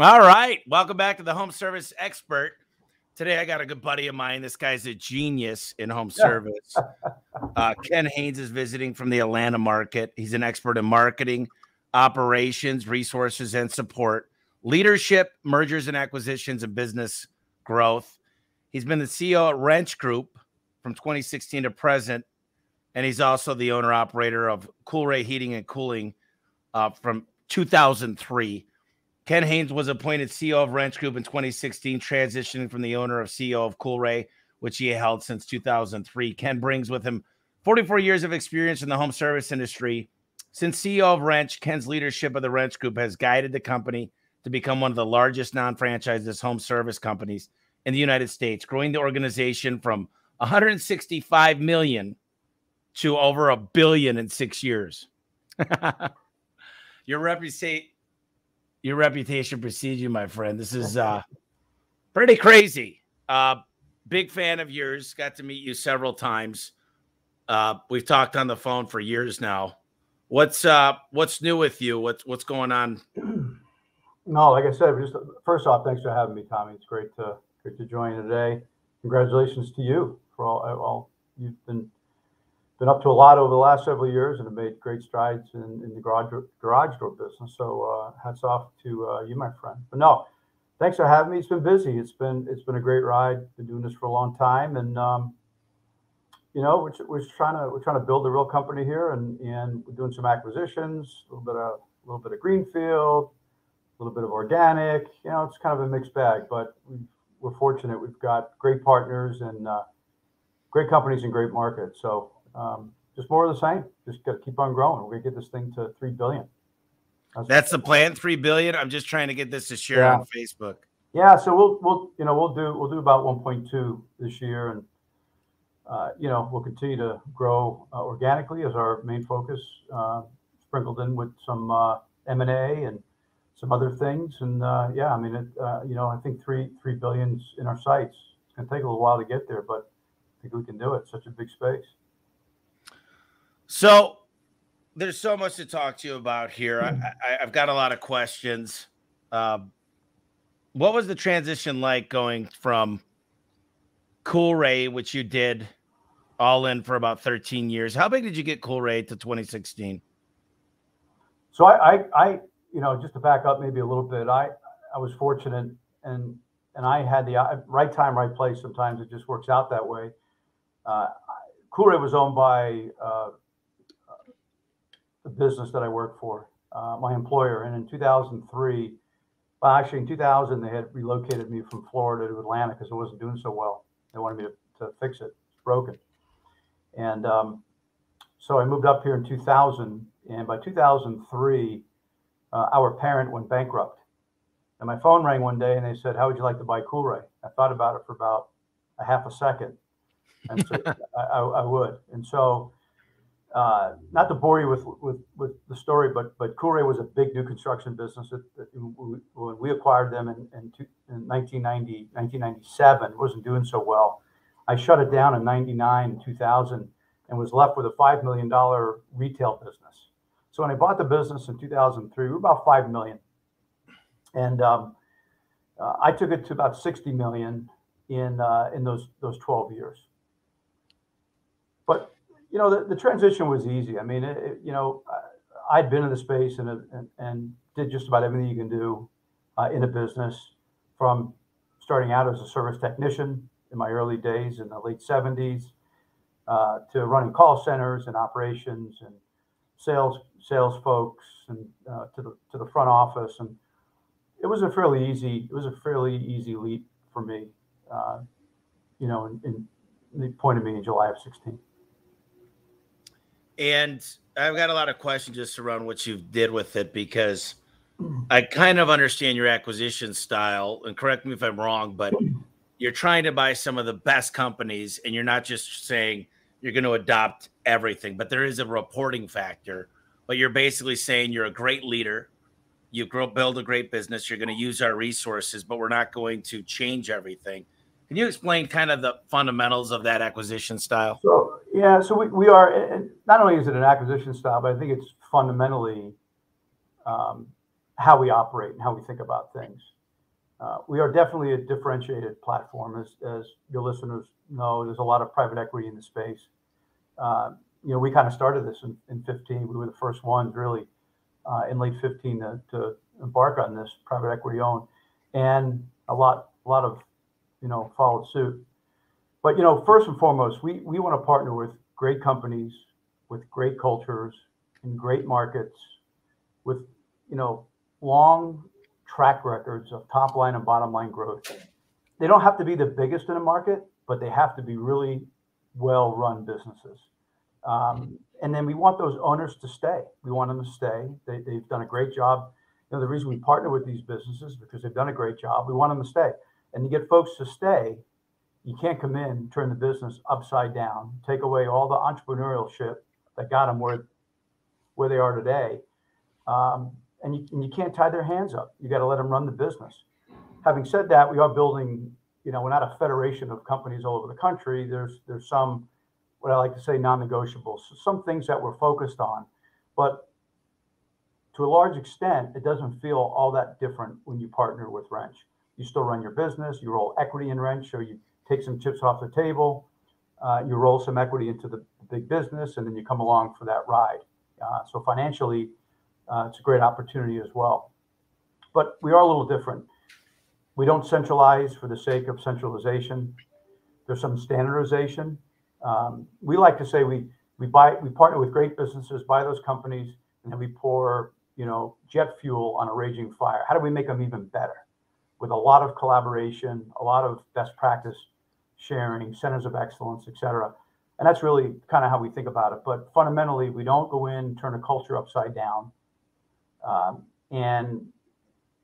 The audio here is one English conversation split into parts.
All right. Welcome back to the Home Service Expert. Today, I got a good buddy of mine. This guy's a genius in home service. Uh, Ken Haines is visiting from the Atlanta market. He's an expert in marketing, operations, resources, and support, leadership, mergers and acquisitions, and business growth. He's been the CEO at Wrench Group from 2016 to present, and he's also the owner operator of Coolray Heating and Cooling uh, from 2003. Ken Haines was appointed CEO of Wrench Group in 2016, transitioning from the owner of CEO of Coolray, which he held since 2003. Ken brings with him 44 years of experience in the home service industry. Since CEO of Wrench, Ken's leadership of the Wrench Group has guided the company to become one of the largest non-franchises home service companies in the United States, growing the organization from 165 million to over a billion in six years. Your reputation your reputation precedes you, my friend. This is uh pretty crazy. Uh big fan of yours. Got to meet you several times. Uh we've talked on the phone for years now. What's uh what's new with you? What's what's going on? No, like I said, just first off, thanks for having me, Tommy. It's great to great to join you today. Congratulations to you for all all you've been been up to a lot over the last several years and have made great strides in, in the garage garage door business. So uh, hats off to uh, you, my friend. But no, thanks for having me. It's been busy. It's been it's been a great ride. Been doing this for a long time, and um, you know we're, we're trying to we're trying to build a real company here, and and we're doing some acquisitions, a little bit of a little bit of greenfield, a little bit of organic. You know, it's kind of a mixed bag, but we we're fortunate. We've got great partners and uh, great companies and great markets. So um, just more of the same. Just got to keep on growing. We're gonna get this thing to three billion. That's, That's the plan, three billion. I'm just trying to get this to share yeah. on Facebook. Yeah, so we'll we'll you know we'll do we'll do about 1.2 this year, and uh, you know we'll continue to grow uh, organically as our main focus, uh, sprinkled in with some uh, M and A and some other things. And uh, yeah, I mean, it, uh, you know, I think three three billions in our sights. It's gonna take a little while to get there, but I think we can do it. Such a big space. So there's so much to talk to you about here. I, have hmm. got a lot of questions. Um, what was the transition like going from Coolray, which you did all in for about 13 years? How big did you get Coolray to 2016? So I, I, I, you know, just to back up maybe a little bit, I, I was fortunate and and I had the right time, right place. Sometimes it just works out that way. Uh, Coolray was owned by uh, the business that I worked for, uh, my employer. And in 2003, well, actually in 2000, they had relocated me from Florida to Atlanta because it wasn't doing so well. They wanted me to, to fix it. It's broken. And um, so I moved up here in 2000. And by 2003, uh, our parent went bankrupt. And my phone rang one day and they said, How would you like to buy Coolray? I thought about it for about a half a second. And so I, I, I would. And so uh, not to bore you with, with, with the story, but but Coolray was a big new construction business. That, that when we acquired them in, in, two, in 1990, 1997, it wasn't doing so well. I shut it down in 99, 2000, and was left with a $5 million retail business. So when I bought the business in 2003, we were about 5 million. And um, uh, I took it to about 60 million in, uh, in those, those 12 years. But you know, the, the transition was easy. I mean, it, it, you know, I'd been in the space and, and, and did just about everything you can do uh, in a business from starting out as a service technician in my early days in the late 70s uh, to running call centers and operations and sales sales folks and uh, to the to the front office and it was a fairly easy it was a fairly easy leap for me uh, you know in, in, point of me in July of 16 and I've got a lot of questions just around what you did with it because hmm. I kind of understand your acquisition style. And correct me if I'm wrong, but hmm. you're trying to buy some of the best companies, and you're not just saying you're going to adopt everything, but there is a reporting factor. But you're basically saying you're a great leader, you grow, build a great business, you're going to use our resources, but we're not going to change everything. Can you explain kind of the fundamentals of that acquisition style? So yeah, so we, we are, not only is it an acquisition style, but I think it's fundamentally um, how we operate and how we think about things. Uh, we are definitely a differentiated platform, as, as your listeners know. There's a lot of private equity in the space. Uh, you know, we kind of started this in, in 15. We were the first ones really uh, in late 15 to, to, embark on this private equity owned, and a lot, a lot of, you know, followed suit. But you know, first and foremost, we we want to partner with great companies, with great cultures, in great markets, with you know long track records of top line and bottom line growth. They don't have to be the biggest in a market, but they have to be really well run businesses. Um, and then we want those owners to stay. We want them to stay. They, they've done a great job. You know, the reason we partner with these businesses because they've done a great job. We want them to stay. And to get folks to stay, you can't come in, turn the business upside down, take away all the entrepreneurial shit that got them where where they are today, um, and, you, and you can't tie their hands up. You got to let them run the business. Having said that, we are building. You know, we're not a federation of companies all over the country. There's there's some what I like to say non-negotiables, some things that we're focused on, but to a large extent, it doesn't feel all that different when you partner with Wrench. You still run your business, you roll equity in Wrench, so you take some chips off the table, uh, you roll some equity into the big business, and then you come along for that ride. Uh, so financially, uh, it's a great opportunity as well. But we are a little different. We don't centralize for the sake of centralization. There's some standardization. Um, we like to say we we buy we partner with great businesses, buy those companies, and then we pour you know jet fuel on a raging fire. How do we make them even better? With a lot of collaboration, a lot of best practice sharing, centers of excellence, et cetera. And that's really kind of how we think about it. But fundamentally, we don't go in, turn a culture upside down. Um, and,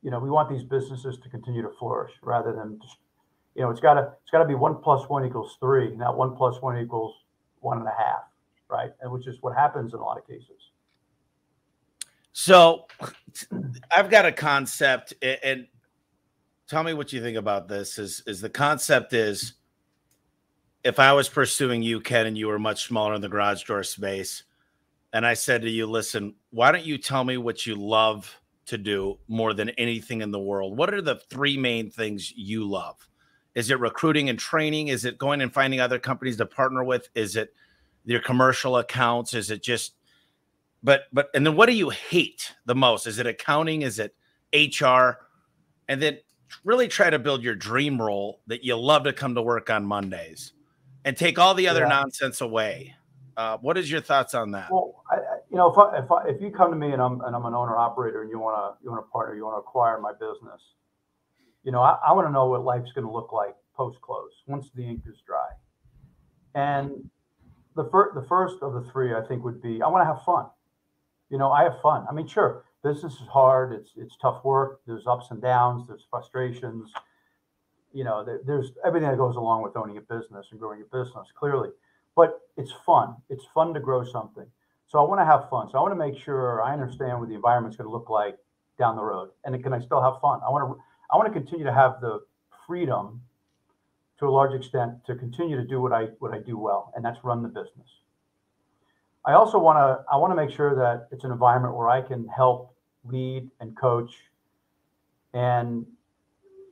you know, we want these businesses to continue to flourish rather than just, you know, it's got to, it's got to be one plus one equals three, not one plus one equals one and a half, right? And which is what happens in a lot of cases. So I've got a concept and tell me what you think about this is, is the concept is, if I was pursuing you, Ken, and you were much smaller in the garage door space, and I said to you, listen, why don't you tell me what you love to do more than anything in the world? What are the three main things you love? Is it recruiting and training? Is it going and finding other companies to partner with? Is it your commercial accounts? Is it just, but, but, and then what do you hate the most? Is it accounting? Is it HR? And then really try to build your dream role that you love to come to work on Mondays and take all the other yeah. nonsense away. Uh, what is your thoughts on that? Well, I, you know, if I, if I, if you come to me and I'm and I'm an owner operator and you want to you want to partner, you want to acquire my business, you know, I, I want to know what life's going to look like post close once the ink is dry. And the first the first of the three, I think, would be I want to have fun. You know, I have fun. I mean, sure, business is hard. It's it's tough work. There's ups and downs. There's frustrations you know, there, there's everything that goes along with owning a business and growing a business, clearly. But it's fun. It's fun to grow something. So I want to have fun. So I want to make sure I understand what the environment's going to look like down the road, and can I still have fun? I want to I want to continue to have the freedom, to a large extent, to continue to do what I what I do well, and that's run the business. I also want to I want to make sure that it's an environment where I can help lead and coach and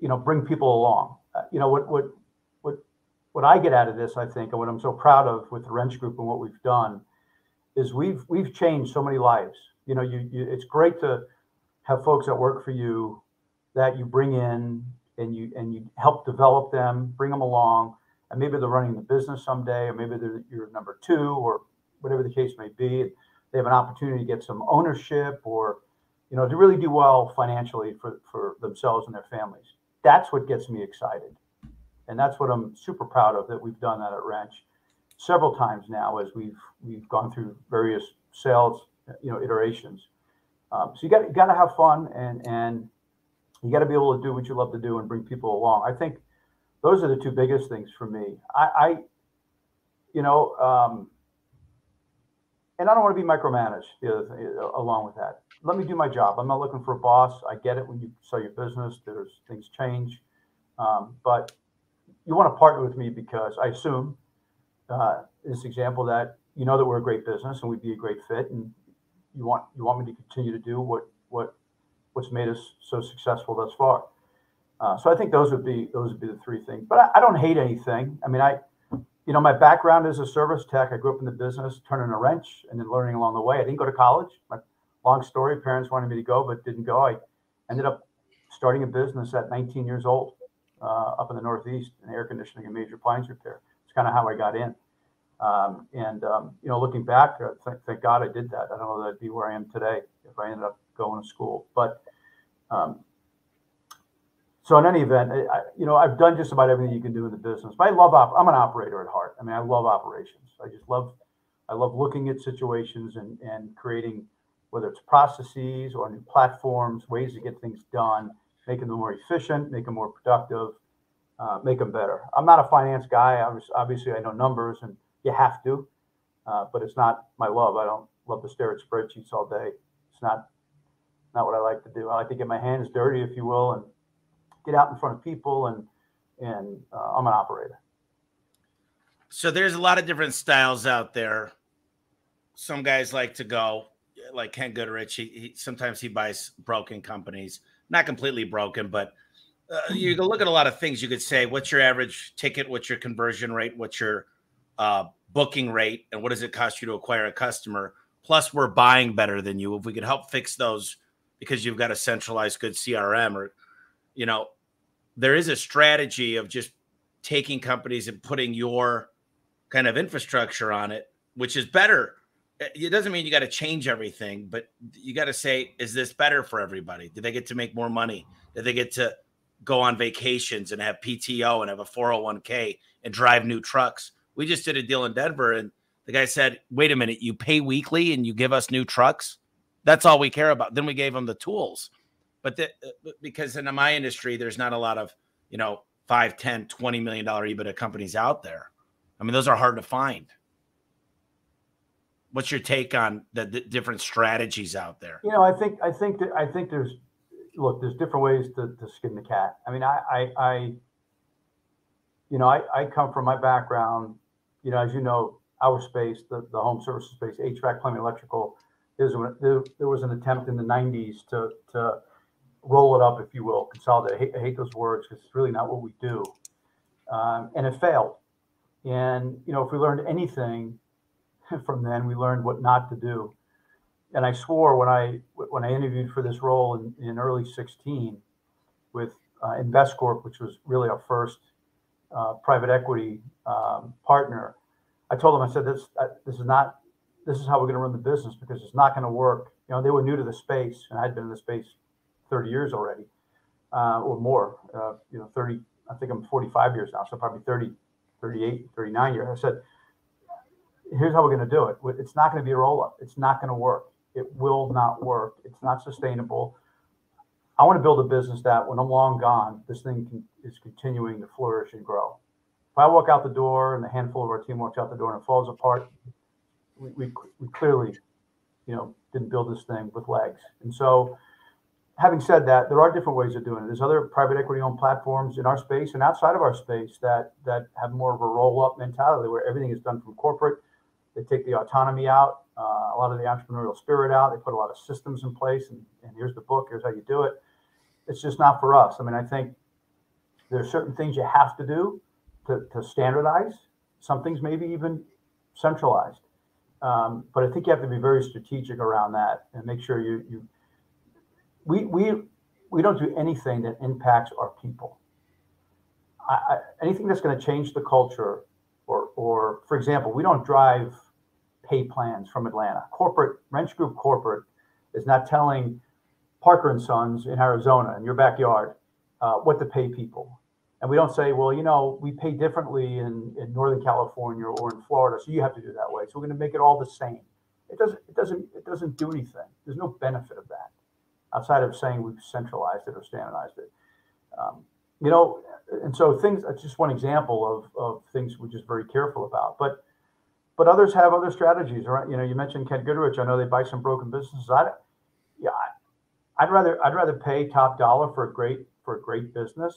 you know, bring people along. Uh, you know, what, what, what, what I get out of this, I think, and what I'm so proud of with the Wrench Group and what we've done is we've, we've changed so many lives. You know, you, you it's great to have folks that work for you that you bring in and you, and you help develop them, bring them along, and maybe they're running the business someday, or maybe they're you're number two, or whatever the case may be. They have an opportunity to get some ownership or, you know, to really do well financially for, for themselves and their families that's what gets me excited. And that's what I'm super proud of that we've done that at Wrench several times now as we've we've gone through various sales, you know, iterations. Um, so you got you got to have fun and and you got to be able to do what you love to do and bring people along. I think those are the two biggest things for me. I, I you know, um, and I don't want to be micromanaged thing, along with that. Let me do my job. I'm not looking for a boss. I get it when you sell your business, there's things change. Um, but you want to partner with me because I assume uh, this example that you know that we're a great business and we'd be a great fit, and you want you want me to continue to do what what what's made us so successful thus far. Uh, so I think those would be those would be the three things. But I, I, don't hate anything. I mean, I, you know, my background is a service tech. I grew up in the business, turning a wrench, and then learning along the way. I didn't go to college. My long story. Parents wanted me to go, but didn't go. I ended up starting a business at 19 years old uh, up in the Northeast in air conditioning and major appliance repair. It's kind of how I got in. Um, and um, you know, looking back, uh, th- thank God I did that. I don't know that I'd be where I am today if I ended up going to school. But um, so in any event, I, you know, I've done just about everything you can do in the business. But I love op- I'm an operator at heart. I mean, I love operations. I just love I love looking at situations and and creating whether it's processes or new platforms, ways to get things done, making them more efficient, make them more productive, uh, make them better. I'm not a finance guy. Obviously, I know numbers, and you have to, uh, but it's not my love. I don't love to stare at spreadsheets all day. It's not not what I like to do. I like to get my hands dirty, if you will, and get out in front of people. And and uh, I'm an operator. So there's a lot of different styles out there. Some guys like to go like Ken Goodrich. He, he sometimes he buys broken companies, not completely broken, but uh, you can look at a lot of things. You could say, what's your average ticket? What's your conversion rate? What's your uh, booking rate? And what does it cost you to acquire a customer? Plus, we're buying better than you. If we could help fix those because you've got a centralized good CRM or, you know, there is a strategy of just taking companies and putting your kind of infrastructure on it, which is better it doesn't mean you got to change everything, but you got to say, is this better for everybody? Do they get to make more money? Do they get to go on vacations and have PTO and have a 401k and drive new trucks? We just did a deal in Denver and the guy said, wait a minute, you pay weekly and you give us new trucks? That's all we care about. Then we gave them the tools. But the, uh, because in my industry, there's not a lot of, you know, 5, 10, 20 million dollar EBITDA companies out there. I mean, those are hard to find what's your take on the, the, different strategies out there? You know, I think I think that I think there's look, there's different ways to, to skin the cat. I mean, I, I, I you know, I, I come from my background, you know, as you know, our space, the, the home services space, HVAC, plumbing, electrical, there, there, there was an attempt in the 90s to, to roll it up, if you will, consolidate. I hate, I hate those words because it's really not what we do. Um, and it failed. And, you know, if we learned anything from then. We learned what not to do. And I swore when I when I interviewed for this role in, in early 16 with uh, InvestCorp, which was really our first uh, private equity um, partner, I told them I said this uh, this is not this is how we're going to run the business because it's not going to work. You know, they were new to the space, and I'd been in the space 30 years already, uh, or more. Uh, you know, 30. I think I'm 45 years now, so probably 30, 38, 39 years. I said here's how we're going to do it. It's not going to be a roll up. It's not going to work. It will not work. It's not sustainable. I want to build a business that when I'm long gone, this thing can, is continuing to flourish and grow. If I walk out the door and a handful of our team walks out the door and it falls apart, we, we, we clearly, you know, didn't build this thing with legs. And so, having said that, there are different ways of doing it. There's other private equity owned platforms in our space and outside of our space that that have more of a roll up mentality where everything is done from corporate they take the autonomy out, uh, a lot of the entrepreneurial spirit out. They put a lot of systems in place, and, and here's the book. Here's how you do it. It's just not for us. I mean, I think there are certain things you have to do to, to standardize. Some things maybe even centralized. Um, but I think you have to be very strategic around that and make sure you you we we we don't do anything that impacts our people. I, I, anything that's going to change the culture, or or for example, we don't drive pay plans from Atlanta. Corporate Wrench Group corporate is not telling Parker and Sons in Arizona in your backyard uh, what to pay people. And we don't say, well, you know, we pay differently in, in Northern California or in Florida, so you have to do it that way. So we're going to make it all the same. It doesn't. It doesn't. It doesn't do anything. There's no benefit of that outside of saying we've centralized it or standardized it. Um, you know, and so things. That's just one example of of things we're just very careful about. But but others have other strategies, right? You know, you mentioned Ken Goodrich. I know they buy some broken businesses. I, yeah, I'd rather I'd rather pay top dollar for a great for a great business,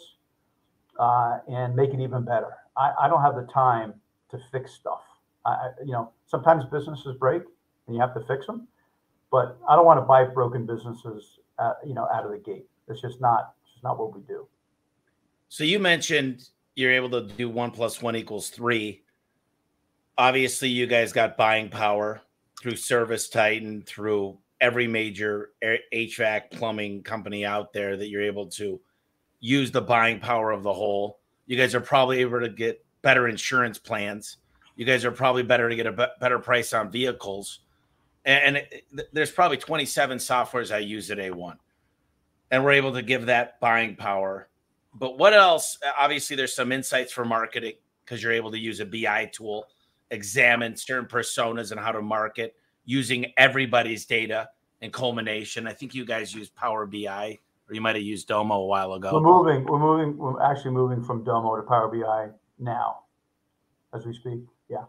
uh, and make it even better. I, I don't have the time to fix stuff. I, you know, sometimes businesses break and you have to fix them, but I don't want to buy broken businesses uh, you know, out of the gate. It's just not, it's just not what we do. So you mentioned you're able to do one plus one equals three. Obviously, you guys got buying power through Service Titan, through every major HVAC plumbing company out there that you're able to use the buying power of the whole. You guys are probably able to get better insurance plans. You guys are probably better to get a better price on vehicles. And, it, there's probably 27 softwares I use at A1. And we're able to give that buying power. But what else? Obviously, there's some insights for marketing because you're able to use a BI tool, examine certain personas and how to market using everybody's data and culmination. I think you guys use Power BI or you might have used Domo a while ago. We're moving. We're moving. We're actually moving from Domo to Power BI now, as we speak. Yeah.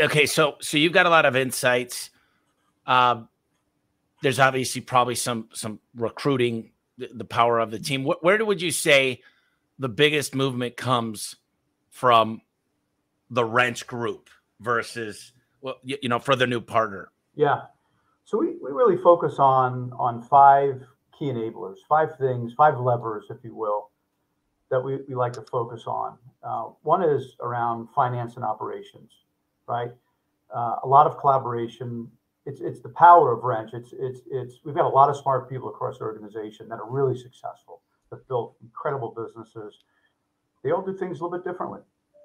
okay, so so you've got a lot of insights. Um, there's obviously probably some some recruiting, the, the power of the team. Where, where would you say the biggest movement comes from the wrench group versus well, you, you know, for the new partner? Yeah. So we, we really focus on on five key enablers, five things, five levers, if you will, that we, we like to focus on. Uh, one is around finance and operations, right? Uh, a lot of collaboration. It's it's the power of Wrench. It's it's it's we've got a lot of smart people across the organization that are really successful, that built incredible businesses. They all do things a little bit differently.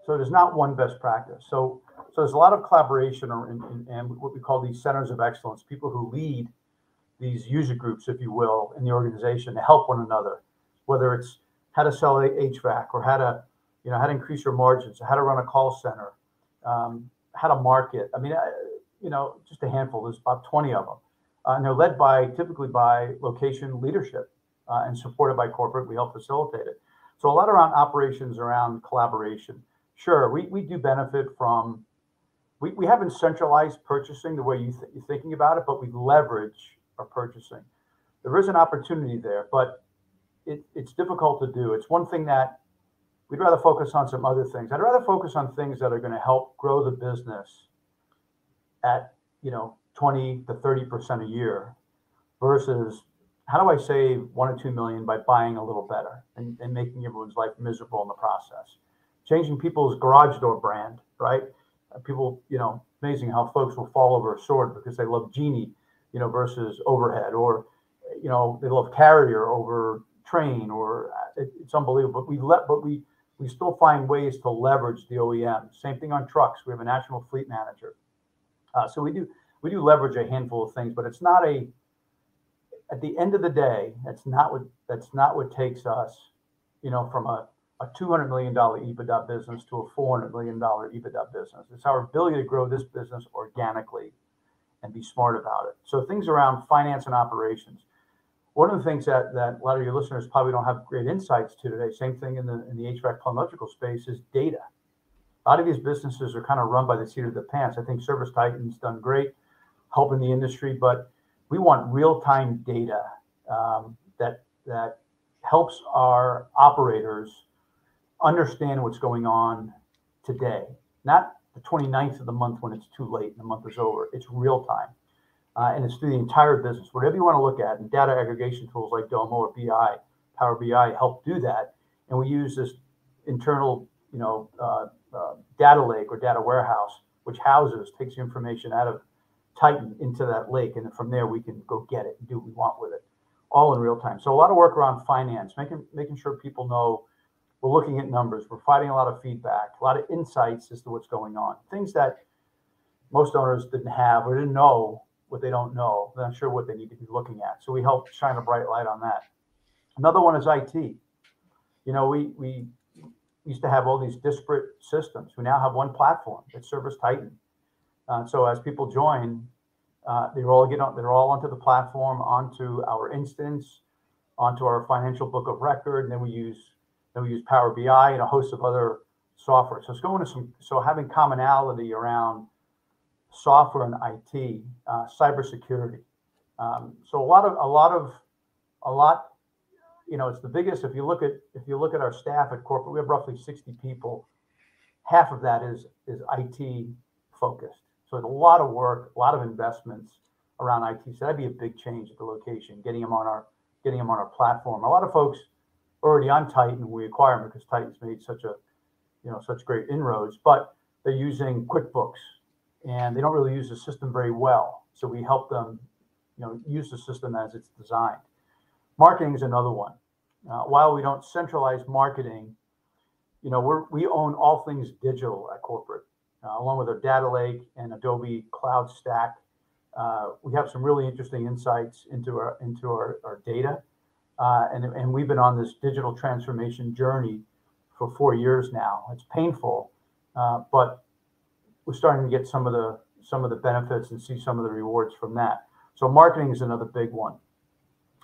So there's not one best practice. So so there's a lot of collaboration and, and what we call these centers of excellence, people who lead these user groups, if you will, in the organization to help one another, whether it's how to sell HVAC or how to, you know, how to increase your margins, how to run a call center, um, how to market. I mean, you know, just a handful. There's about 20 of them, uh, and they're led by typically by location leadership uh, and supported by corporate. We help facilitate it. So a lot around operations, around collaboration. Sure, we, we do benefit from. We, we haven't centralized purchasing the way you th- you're thinking about it, but we leverage our purchasing. There is an opportunity there, but it, it's difficult to do. It's one thing that we'd rather focus on some other things. I'd rather focus on things that are going to help grow the business at, you know, 20 to 30% a year versus how do I save one or two million by buying a little better and, and making everyone's life miserable in the process? Changing people's garage door brand, right? People, you know, amazing how folks will fall over a sword because they love Genie, you know, versus overhead, or you know, they love Carrier over Trane, or uh, it, it's unbelievable. But we let, but we we still find ways to leverage the OEM. Same thing on trucks. We have a national fleet manager, uh, so we do we do leverage a handful of things, but it's not a. At the end of the day, that's not what that's not what takes us, you know, from a a $200 million EBITDA business to a $400 million EBITDA business. It's our ability to grow this business organically and be smart about it. So things around finance and operations. One of the things that, that a lot of your listeners probably don't have great insights to today, same thing in the in the HVAC plumb electrical space, is data. A lot of these businesses are kind of run by the seat of the pants. I think Service Titan's done great helping the industry, but we want real-time data um, that that helps our operators understand what's going on today, not the 29th of the month when it's too late and the month is over. It's real time. Uh, and it's through the entire business. Whatever you want to look at, and data aggregation tools like Domo or BI, Power BI help do that. And we use this internal, you know, uh, uh, data lake or data warehouse, which houses, takes information out of Titan into that lake, and from there we can go get it and do what we want with it, all in real time. So a lot of work around finance, making making sure people know we're looking at numbers. We're finding a lot of feedback, a lot of insights as to what's going on. Things that most owners didn't have or didn't know what they don't know. They're not sure what they need to be looking at. So we help shine a bright light on that. Another one is IT. You know, we we used to have all these disparate systems. We now have one platform. It's Service Titan. Uh, so as people join, uh, they all get on. They're all onto the platform, onto our instance, onto our financial book of record, and then we use then we use Power BI and a host of other software. So it's going to some, so having commonality around software and IT, uh, cybersecurity. Um, so a lot of, a lot of, a lot, you know, it's the biggest, if you look at, if you look at our staff at corporate, we have roughly 60 people. Half of that is, is IT focused. So it's a lot of work, a lot of investments around IT. So that'd be a big change at the location, getting them on our getting them on our platform. A lot of folks already on Titan, we acquire them because Titan's made such a you know such great inroads, but they're using QuickBooks and they don't really use the system very well. So we help them, you know, use the system as it's designed. Marketing is another one. Uh, while we don't centralize marketing, you know, we're, we own all things digital at corporate, uh, along with our data lake and Adobe Cloud Stack. Uh, we have some really interesting insights into our into our, our data, uh, and and we've been on this digital transformation journey for four years now. It's painful, uh, but we're starting to get some of the some of the benefits and see some of the rewards from that. So marketing is another big one,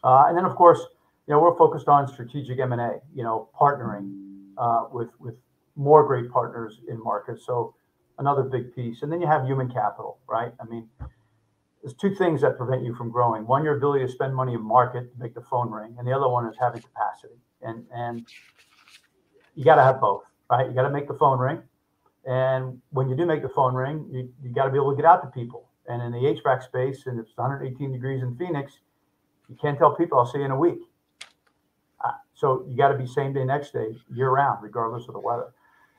uh, and then of course, you know, we're focused on strategic M and A. You know, partnering uh, with with more great partners in markets. So another big piece, and then you have human capital, right? I mean, there's two things that prevent you from growing. One, your ability to spend money in market to make the phone ring, and the other one is having capacity. And and you got to have both, right? You got to make the phone ring, and when you do make the phone ring, you, you got to be able to get out to people. And in the HVAC space, and it's 118 degrees in Phoenix, you can't tell people I'll see you in a week. Uh, so you got to be same day, next day, year round, regardless of the weather.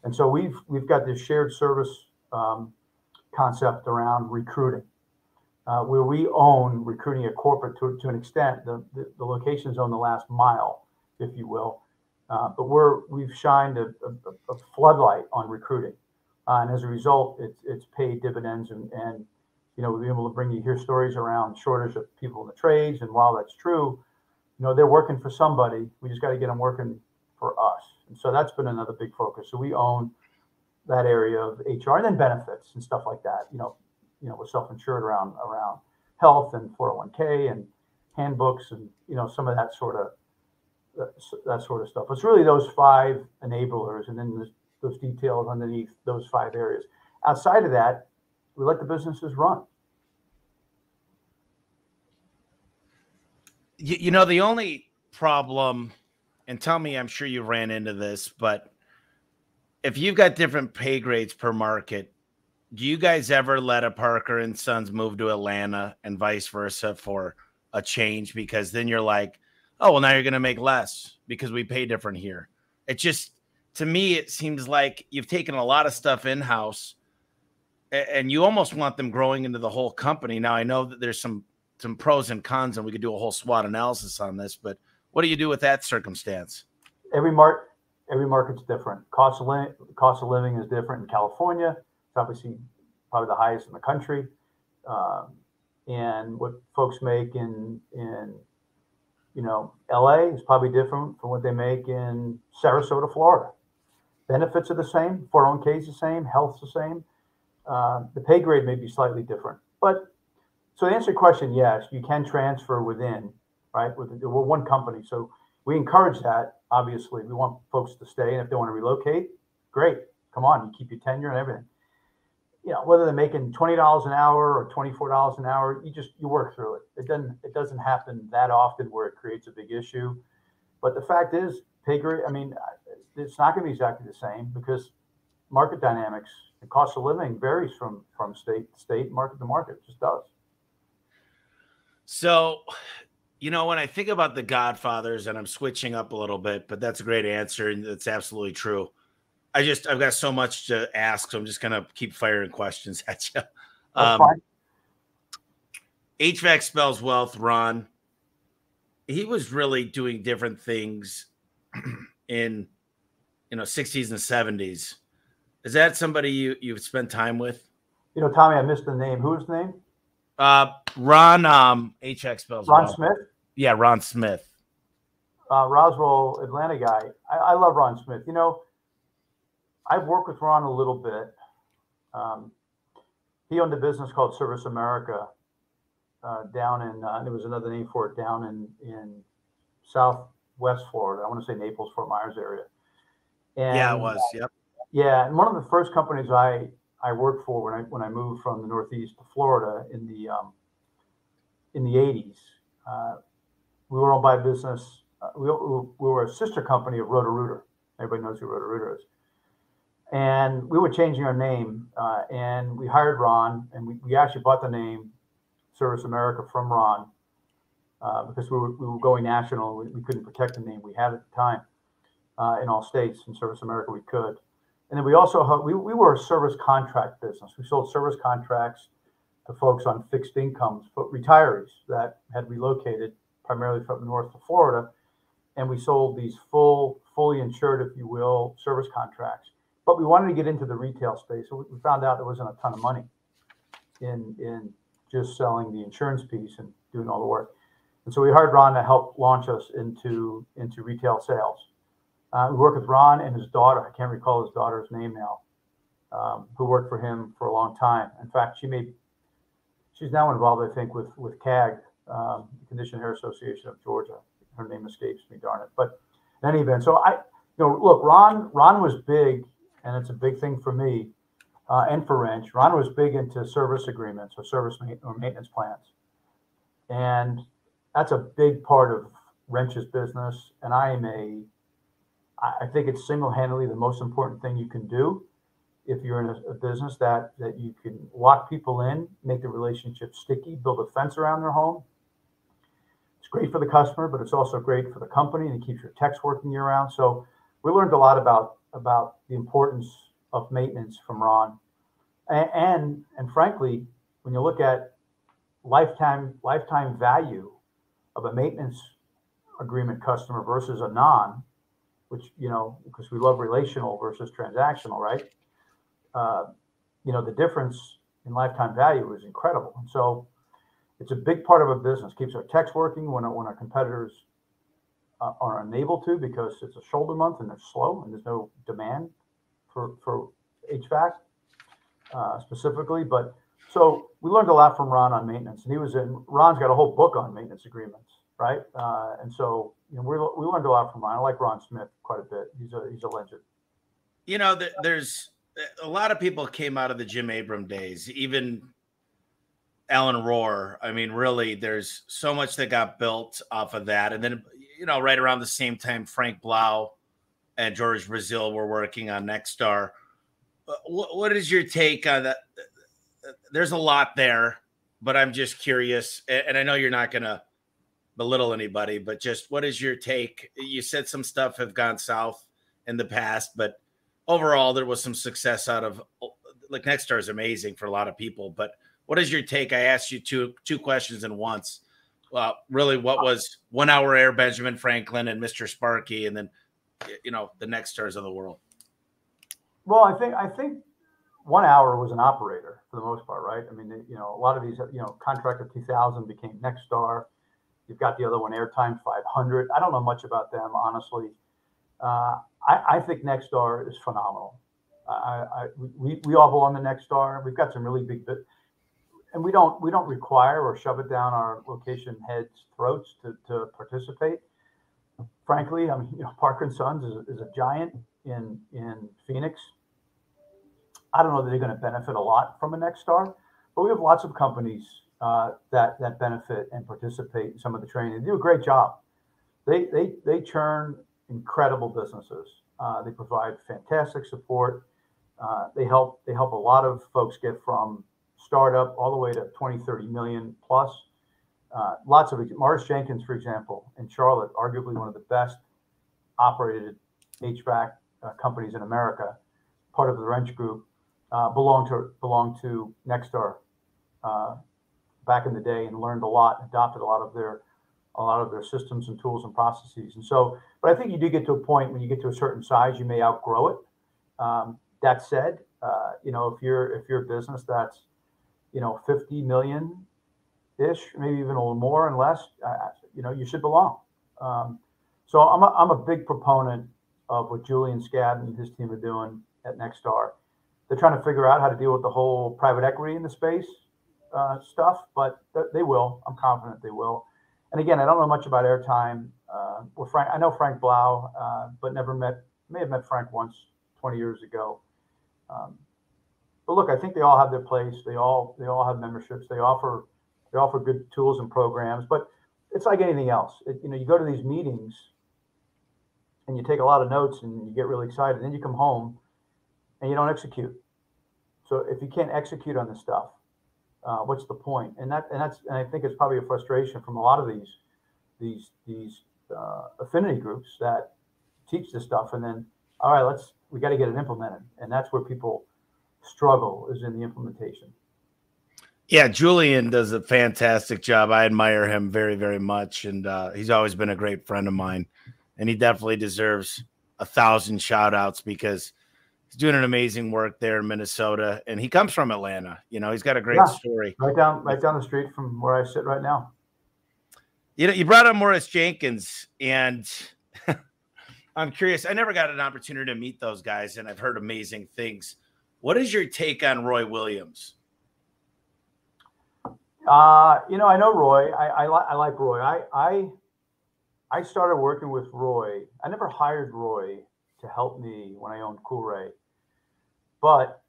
And so we've we've got this shared service um, concept around recruiting, uh, where we own recruiting a corporate to, to an extent. The, the, the locations own the last mile, if you will. Uh, but we're we've shined a, a, a floodlight on recruiting. Uh, and as a result, it's it's paid dividends, and and you know we'll be able to bring you hear stories around shortage of people in the trades. And while that's true, you know they're working for somebody. We just got to get them working for us. And so that's been another big focus. So we own that area of HR and then benefits and stuff like that. You know, you know we're self-insured around around health and 401k and handbooks and you know some of that sort of that, that sort of stuff. It's really those five enablers, and then those details underneath those five areas. Outside of that, we let the businesses run. You, you know, the only problem, and tell me, I'm sure you ran into this, but if you've got different pay grades per market, do you guys ever let a Parker and Sons move to Atlanta and vice versa for a change? Because then you're like, oh, well, now you're going to make less because we pay different here. It just, to me, it seems like you've taken a lot of stuff in house and you almost want them growing into the whole company. Now, I know that there's some some pros and cons, and we could do a whole SWOT analysis on this. But what do you do with that circumstance? Every mark, every market's different. Cost of li- cost of living is different in California. It's obviously probably the highest in the country, um, and what folks make in in you know LA is probably different from what they make in Sarasota, Florida. Benefits are the same, 401k is the same, health's the same. Uh, the pay grade may be slightly different, but so to answer your question, yes, you can transfer within, right? With we're one company, so we encourage that. Obviously, we want folks to stay, and if they want to relocate, great. Come on, you keep your tenure and everything. You know, whether they're making twenty dollars an hour or twenty four dollars an hour, you just you work through it. It doesn't it doesn't happen that often where it creates a big issue. But the fact is, pay grade. I mean, it's not going to be exactly the same because market dynamics and cost of living varies from from state to state, market to market. It just does. So, you know, when I think about the Godfathers, and I'm switching up a little bit, but that's a great answer, and that's absolutely true. I just I've got so much to ask, so I'm just gonna keep firing questions at you. Um, HVAC spells wealth, Ron. He was really doing different things in you know 60s and 70s. Is that somebody you you've spent time with? You know, Tommy, I missed the name. Who's name? Uh, Ron um HX spells Ron well. Smith. Yeah, Ron Smith. Uh, Roswell, Atlanta guy. I, I, love Ron Smith. You know, I've worked with Ron a little bit. Um, he owned a business called Service America uh, down in. Uh, there was another name for it down in in Southwest Florida. I want to say Naples, Fort Myers area. And, yeah, it was. Yep. Yeah, and one of the first companies I I worked for when I when I moved from the Northeast to Florida in the um, in the 80s. Uh, we were owned by a business. Uh, we, we were a sister company of Roto-Rooter. Everybody knows who Roto-Rooter is. And we were changing our name, uh, and we hired Ron, and we, we actually bought the name Service America from Ron uh, because we were, we were going national. We, we, couldn't protect the name we had at the time uh, in all states. In Service America, we could. And then we also we, we were a service contract business. We sold service contracts to folks on fixed incomes, but retirees that had relocated primarily from north to Florida, and we sold these full, fully insured, if you will, service contracts. But we wanted to get into the retail space, so we found out there wasn't a ton of money in in just selling the insurance piece and doing all the work. And so we hired Ron to help launch us into into retail sales. Uh, we worked with Ron and his daughter. I can't recall his daughter's name now, um, who worked for him for a long time. In fact, she made she's now involved, I think, with with CAG, um, Conditioned Air Association of Georgia. Her name escapes me, darn it. But in any event, so I, you know, look, Ron Ron was big, and it's a big thing for me uh, and for Wrench. Ron was big into service agreements or service ma- or maintenance plans, and that's a big part of Wrench's business. And I am a, I think it's single-handedly the most important thing you can do if you're in a, a, business that that you can lock people in, make the relationship sticky, build a fence around their home. It's great for the customer, but it's also great for the company and it keeps your techs working year round. So we learned a lot about about the importance of maintenance from Ron, and and, and frankly, when you look at lifetime lifetime value of a maintenance agreement customer versus a non, which you know because we love relational versus transactional, right? uh, you know, the difference in lifetime value is incredible. And so it's a big part of a business, keeps our techs working when, when our competitors uh, are unable to because it's a shoulder month and they're slow and there's no demand for, for HVAC uh, specifically. But so we learned a lot from Ron on maintenance, and he was in. Ron's got a whole book on maintenance agreements, right? Uh, and so you know we we learned a lot from Ron. I like Ron Smith quite a bit. He's a he's a legend. You know, there's a lot of people came out of the Jim Abram days, even Alan Rohr. I mean, really, there's so much that got built off of that. And then, you know, right around the same time, Frank Blau and George Brazil were working on Nexstar. Uh, what, what is your take on that? There's a lot there, but I'm just curious. And I know you're not going to belittle anybody, but just what is your take? You said some stuff have gone south in the past, but overall, there was some success out of like Nexstar is amazing for a lot of people. But what is your take? I asked you two two questions in once. Uh, really, what was one hour air Benjamin Franklin and Mr. Sparky, and then you know the Nexstars of the world. Well, I think I think one hour was an operator for the most part, right? I mean, you know, a lot of these, you know, Contractor 2000 became Nexstar. You've got the other one, Airtime 500. I don't know much about them, honestly. Uh, I, I, think Nexstar is phenomenal. I, I, we, we all belong to Nexstar. We've got some really big, and we don't we don't require or shove it down our location heads' throats to, to participate. Frankly, I mean, you know, Parker and Sons is, is a giant in in Phoenix. I don't know that they're going to benefit a lot from a Nexstar, but we have lots of companies uh, that that benefit and participate in some of the training. They do a great job. They they they churn incredible businesses. Uh, they provide fantastic support. Uh, they help they help a lot of folks get from startup all the way to 20, 30 million plus. Uh, lots of Morris Jenkins, for example, in Charlotte, arguably one of the best operated HVAC uh, companies in America, part of the Wrench Group, belonged to belonged to Nexstar uh, back in the day and learned a lot, adopted a lot of their a lot of their systems and tools and processes. And so, but I think you do get to a point when you get to a certain size, you may outgrow it. Um, that said, uh, you know, if you're if you're a business that's, you know, 50 million ish, maybe even a little more and less, uh, you know, you should belong. Um, so I'm a, I'm a big proponent of what Julian Skadden and his team are doing at Nexstar. They're trying to figure out how to deal with the whole private equity in the space uh, stuff, but th- they will. I'm confident they will and again, I don't know much about airtime. Uh, Frank, I know Frank Blau, uh, but never met. May have met Frank once 20 years ago. Um, but look, I think they all have their place. They all they all have memberships. They offer they offer good tools and programs. But it's like anything else. It, you know, you go to these meetings and you take a lot of notes and you get really excited. Then you come home and you don't execute. So if you can't execute on this stuff, Uh, what's the point? And that and that's and I think it's probably a frustration from a lot of these these these uh, affinity groups that teach this stuff, and then all right, let's we got to get it implemented, and that's where people struggle is in the implementation. Yeah, Julian does a fantastic job. I admire him very, very much, and uh, he's always been a great friend of mine. And he definitely deserves a thousand shout outs because he's doing an amazing work there in Minnesota. And he comes from Atlanta. You know, he's got a great yeah, story. Right down, right down the street from where I sit right now. You know, you brought up Morris Jenkins, and I'm curious. I never got an opportunity to meet those guys, and I've heard amazing things. What is your take on Roy Williams? Uh, you know, I know Roy. I, I, li- I like Roy. I, I I started working with Roy. I never hired Roy to help me when I owned Cool Coolray, but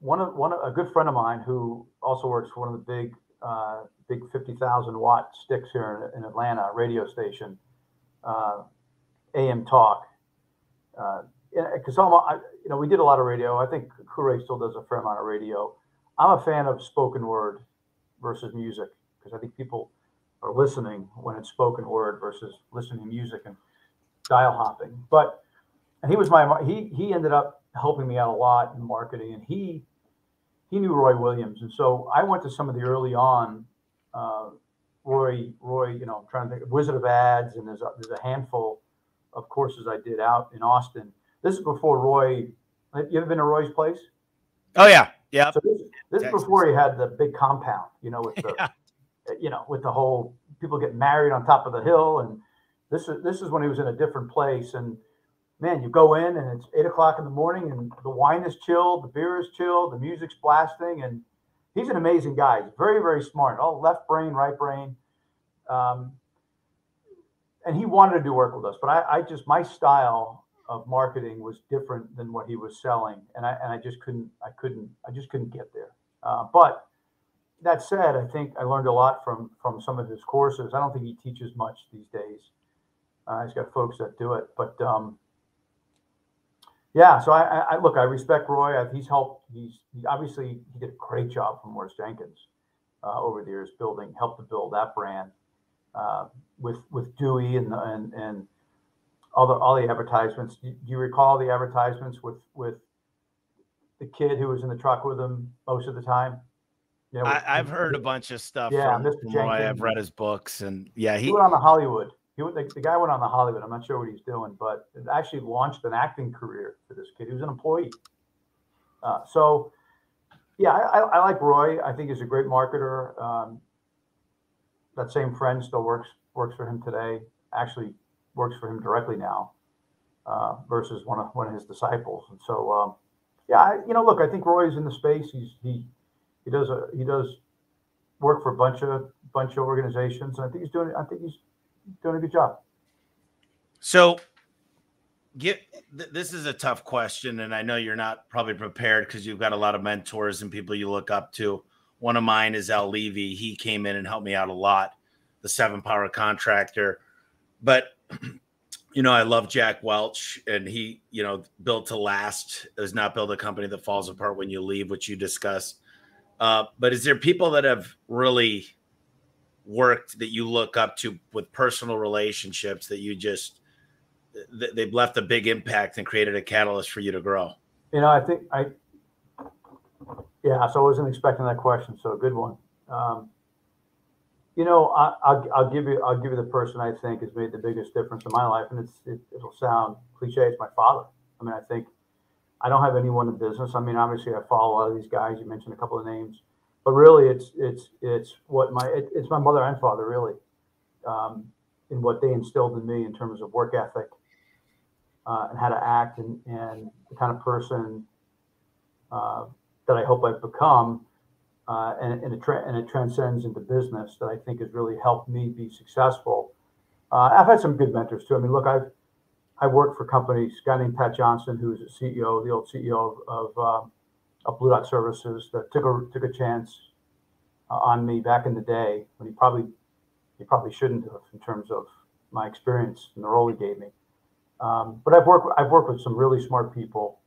one of one of, a good friend of mine who also works for one of the big uh, big fifty thousand watt sticks here in, in, Atlanta radio station, uh, AM Talk. Because uh, you know we did a lot of radio. I think Coolray still does a fair amount of radio I'm a fan of spoken word versus music because I think people are listening when it's spoken word versus listening to music and dial hopping. But and he was my he he ended up helping me out a lot in marketing, and he he knew Roy Williams, and so I went to some of the early on uh, Roy Roy. You know, I'm trying to think Wizard of Ads, and there's a, there's a handful of courses I did out in Austin. This is before Roy. You ever been to Roy's place? Oh yeah, yeah. So this, this is before he had the big compound, you know, with the, yeah. you know, with the whole people get married on top of the hill, and this is this is when he was in a different place. And man, you go in and it's eight o'clock in the morning, and the wine is chilled, the beer is chilled, the music's blasting, and he's an amazing guy. He's very very smart, all left brain, right brain. Um, and he wanted to do work with us, but I, I just my style of marketing was different than what he was selling, and I and I just couldn't I couldn't I just couldn't get there. Uh, but that said, I think I learned a lot from from some of his courses. I don't think he teaches much these days. Uh, he's got folks that do it, but um, yeah. So I, I, look. I respect Roy. He's helped. He's he obviously he did a great job for Morris Jenkins uh, over the years, building helped to build that brand uh, with with Dewey and and and all the all the advertisements. Do you recall the advertisements with with the kid who was in the truck with him most of the time? Yeah, I, have heard a bunch of stuff. Yeah, from, Mr. Roy. I've read his books, and yeah, he, he went on the Hollywood. He went, the, the, guy went on the Hollywood. I'm not sure what he's doing, but it actually launched an acting career for this kid. He was an employee. Uh, so, yeah, I, I, like Roy. I think he's a great marketer. Um, that same friend still works works for him today. Actually, works for him directly now uh, versus one of one of his disciples. And so, um, yeah, I, you know, look, I think Roy's in the space. He's he he does a he does work for a bunch of bunch of organizations. And I think he's doing I think he's doing a good job. So, get th- this is a tough question, and I know you're not probably prepared because you've got a lot of mentors and people you look up to. One of mine is Al Levy. He came in and helped me out a lot, the seven power contractor. But you know, I love Jack Welch, and he, you know, built to last does not build a company that falls apart when you leave, which you discussed. Uh, but is there people that have really worked that you look up to with personal relationships that you just they've left a big impact and created a catalyst for you to grow? You know, I think I, yeah. So I wasn't expecting that question. So a good one. Um, you know, I, will I'll give you I'll give you the person I think has made the biggest difference in my life, and it's it, it'll sound cliche. It's my father. I mean, I think I don't have anyone in business. I mean, obviously, I follow a lot of these guys. You mentioned a couple of names, but really, it's it's it's what my it, it's my mother and father really, um, in what they instilled in me in terms of work ethic uh, and how to act, and and the kind of person uh, that I hope I've become uh, and, and, it tra- and it transcends into business that I think has really helped me be successful. Uh, I've had some good mentors too. I mean, look, I've I've worked for companies. A guy named Pat Johnson, who's the CEO, the old CEO of of, um, of Blue Dot Services, that took a took a chance uh, on me back in the day when he probably he probably shouldn't have in terms of my experience and the role he gave me. Um, but I've worked I've worked with some really smart people,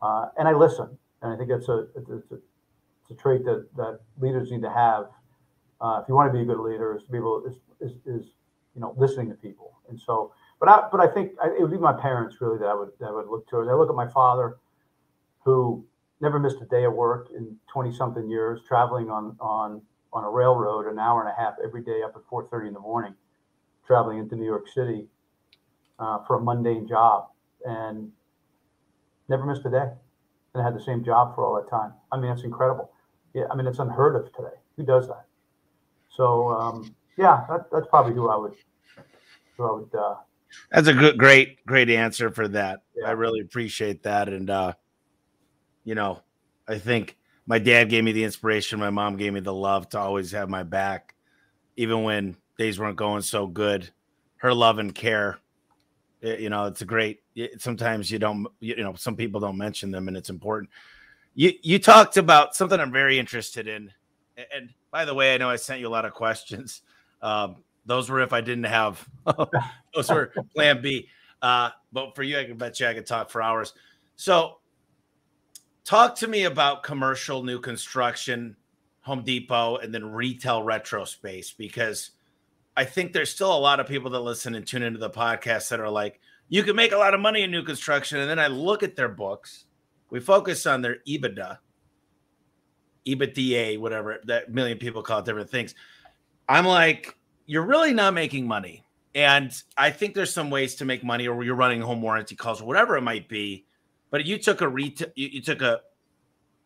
uh, and I listen, and I think that's a, it's a a trait that that leaders need to have uh, if you want to be a good leader is to be able is, is, is you know listening to people and so but I but I think I, it would be my parents really that I would that I would look towards. I look at my father, who never missed a day of work in twenty something years, traveling on on on a railroad an hour and a half every day up at four thirty in the morning, traveling into New York City uh, for a mundane job, and never missed a day, and I had the same job for all that time. I mean, that's incredible. Yeah, I mean, it's unheard of today. Who does that? So um, yeah, that, that's probably who I would who I would uh, that's a good, great, great answer for that. Yeah. I really appreciate that. And, uh, you know, I think my dad gave me the inspiration. My mom gave me the love to always have my back, even when days weren't going so good. Her love and care, it, you know, it's a great. It, sometimes you don't, you, you know, some people don't mention them, and it's important. You you talked about something I'm very interested in, and by the way, I know I sent you a lot of questions. Um, those were if I didn't have those were plan B. Uh, but for you, I can bet you I could talk for hours. So talk to me about commercial new construction, Home Depot, and then retail retro space because I think there's still a lot of people that listen and tune into the podcast that are like, you can make a lot of money in new construction. And then I look at their books. We focus on their EBITDA, EBITDA, whatever that million people call it different things. I'm like, you're really not making money. And I think there's some ways to make money, or you're running home warranty calls, or whatever it might be. But you took a retail, you, you took a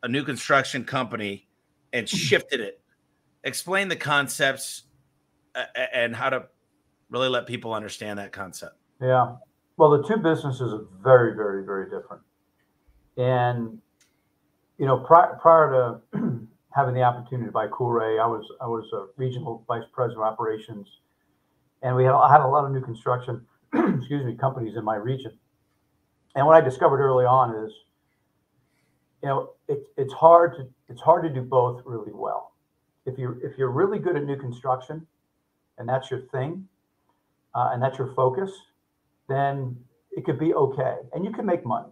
a new construction company and shifted it. Explain the concepts and how to really let people understand that concept. Yeah. Well, the two businesses are very, very, very different. And you know, prior, prior to having the opportunity to buy Coolray. I was I was a regional vice president of operations, and we had I had a lot of new construction, excuse me, companies in my region. And what I discovered early on is, you know, it, it's hard to it's hard to do both really well. If you if you're really good at new construction, and that's your thing, uh, and that's your focus, then it could be okay, and you can make money.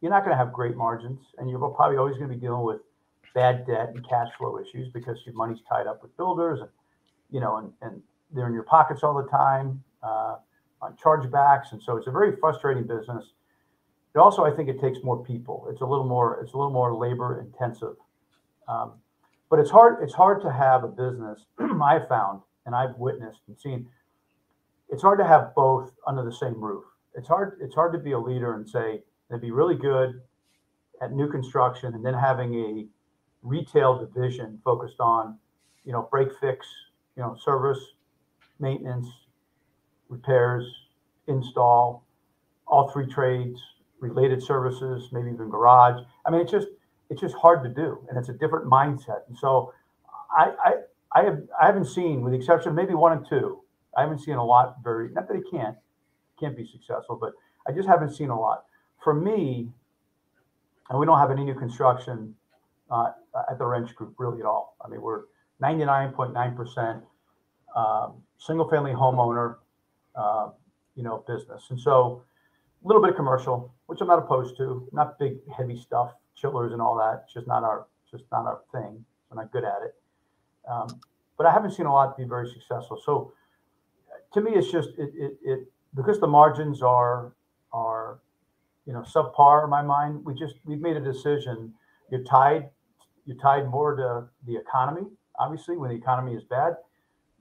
You're not going to have great margins, and you're probably always going to be dealing with bad debt and cash flow issues because your money's tied up with builders and you know and, and they're in your pockets all the time uh, on chargebacks and so it's a very frustrating business it also i think it takes more people. It's a little more it's a little more labor intensive. Um, but it's hard it's hard to have a business i found and i've witnessed and seen it's hard to have both under the same roof. It's hard it's hard to be a leader and say and be really good at new construction and then having a retail division focused on, you know, break fix, you know, service, maintenance, repairs, install, all three trades, related services, maybe even garage. I mean, it's just it's just hard to do, and it's a different mindset. And so, I I, I have I haven't seen, with the exception of maybe one and two, I haven't seen a lot. Very not that it can't can't be successful, but I just haven't seen a lot. For me, and we don't have any new construction uh, at the Wrench Group really at all. I mean, we're 99.9% um, single family homeowner, uh, you know, business. And so a little bit of commercial, which I'm not opposed to, not big, heavy stuff, chillers and all that. It's just not our, just not our thing. We're not good at it. Um, but I haven't seen a lot be very successful. So to me, it's just, it, it, it because the margins are, are, you know, subpar in my mind, we just, we've made a decision. You're tied you're tied more to the economy. Obviously, when the economy is bad,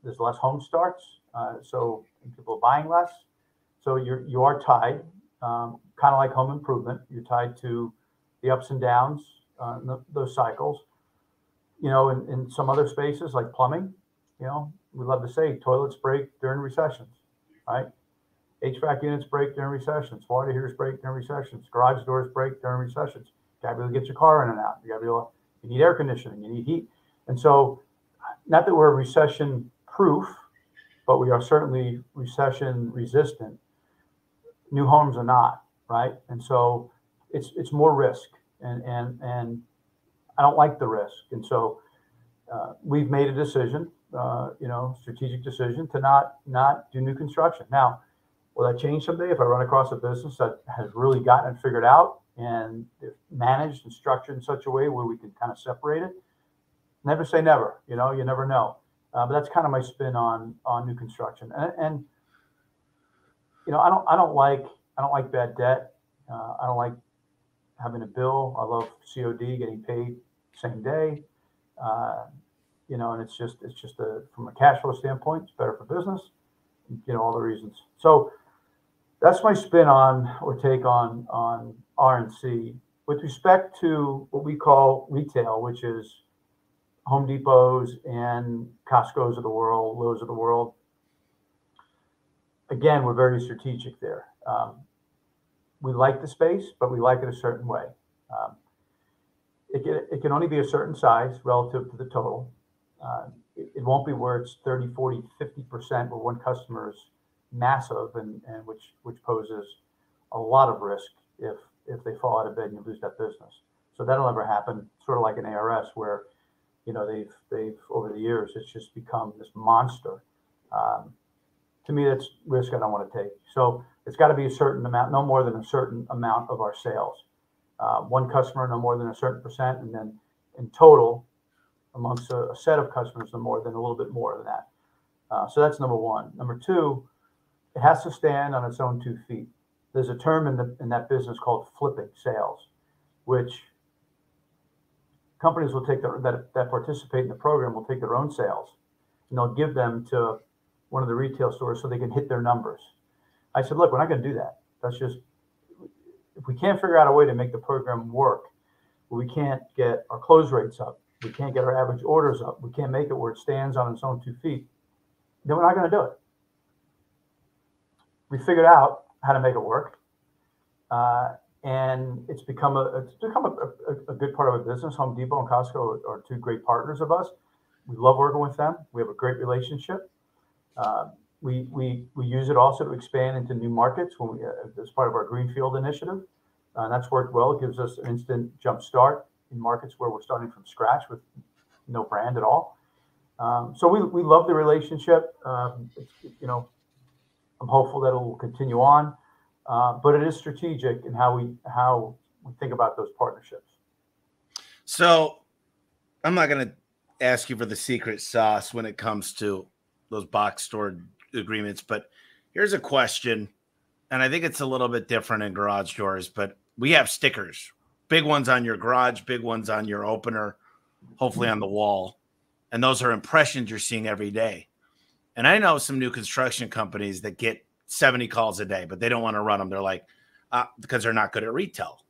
there's less home starts, uh, so people are buying less. So you're you are tied, um, kind of like home improvement. You're tied to the ups and downs, uh, those cycles. You know, in, in some other spaces like plumbing, you know, we love to say toilets break during recessions, right? HVAC units break during recessions, water heaters break during recessions, garage doors break during recessions. You gotta be able to get your car in and out. You gotta be able you need air conditioning, you need heat. And so, not that we're recession proof, but we are certainly recession resistant. New homes are not, right? And so it's it's more risk, and and and I don't like the risk. And so uh, we've made a decision, uh, you know, strategic decision to not not do new construction. Now, will that change someday if I run across a business that has really gotten it figured out? and managed and structured in such a way where we can kind of separate it, never say never. You know, you never know. Uh, but that's kind of my spin on on new construction. And, and you know, I don't I don't like I don't like bad debt. Uh, I don't like having a bill. I love COD, getting paid same day. Uh, you know, and it's just it's just a from a cash flow standpoint, it's better for business. You know, all the reasons. So that's my spin on or take on on RNC. With respect to what we call retail, which is Home Depots and Costco's of the world, Lowe's of the world. Again, we're very strategic there. Um, we like the space, but we like it a certain way. Um, it, can, it can only be a certain size relative to the total. Uh, it, it, won't be where it's 30, 40, 50% where one customer is massive and, and which, which poses a lot of risk if, if they fall out of bed and you lose that business. So that'll never happen, sort of like an ARS where, you know, they've, they've over the years, it's just become this monster. Um, to me, that's risk I don't want to take. So it's got to be a certain amount, no more than a certain amount of our sales. Uh, one customer, no more than a certain percent, and then in total, amongst a, a, set of customers, no more than a little bit more than that. Uh, so that's number one. Number two, it has to stand on its own two feet. There's a term in the in that business called flipping sales, which companies will take their, that that participate in the program will take their own sales and they'll give them to one of the retail stores so they can hit their numbers. I said, look, we're not going to do that. That's just if we can't figure out a way to make the program work, we can't get our close rates up, we can't get our average orders up, we can't make it where it stands on its own two feet, then we're not going to do it. We figured out how to make it work, uh, and it's become a it's become a, a, a, good part of our business. Home Depot and Costco are, are, two great partners of us. We love working with them. We have a great relationship. Uh, we, we, we use it also to expand into new markets when we, uh, as part of our Greenfield initiative. Uh, that's worked well. It gives us an instant jump start in markets where we're starting from scratch with no brand at all. Um, so we, we love the relationship. Um, you know, I'm hopeful that it will continue on, uh, but it is strategic in how we how we think about those partnerships. So I'm not going to ask you for the secret sauce when it comes to those box store agreements. But here's a question, and I think it's a little bit different in garage doors, but we have stickers, big ones on your garage, big ones on your opener, hopefully on the wall. And those are impressions you're seeing every day. And I know some new construction companies that get 70 calls a day, but they don't want to run them. They're like, uh, because they're not good at retail.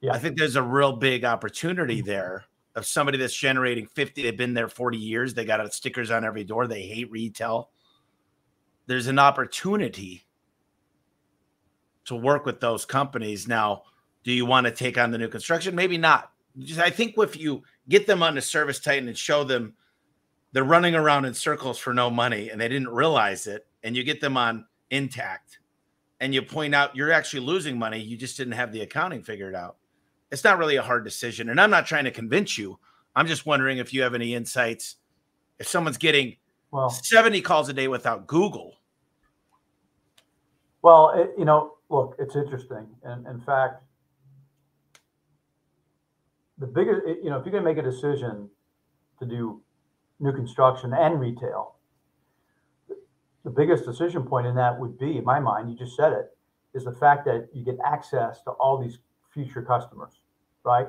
Yeah. I think there's a real big opportunity there of somebody that's generating 50, they've been there 40 years, they got stickers on every door, they hate retail there's an opportunity to work with those companies. Now, do you want to take on the new construction? Maybe not. I think if you get them on the ServiceTitan and show them they're running around in circles for no money and they didn't realize it, and you get them on Intacct and you point out you're actually losing money, you just didn't have the accounting figured out. It's not really a hard decision. And I'm not trying to convince you. I'm just wondering if you have any insights. If someone's getting well 70 calls a day without google well it, you know look it's interesting and in fact the biggest you know if you're going to make a decision to do new construction and retail the biggest decision point in that would be in my mind you just said it is the fact that you get access to all these future customers right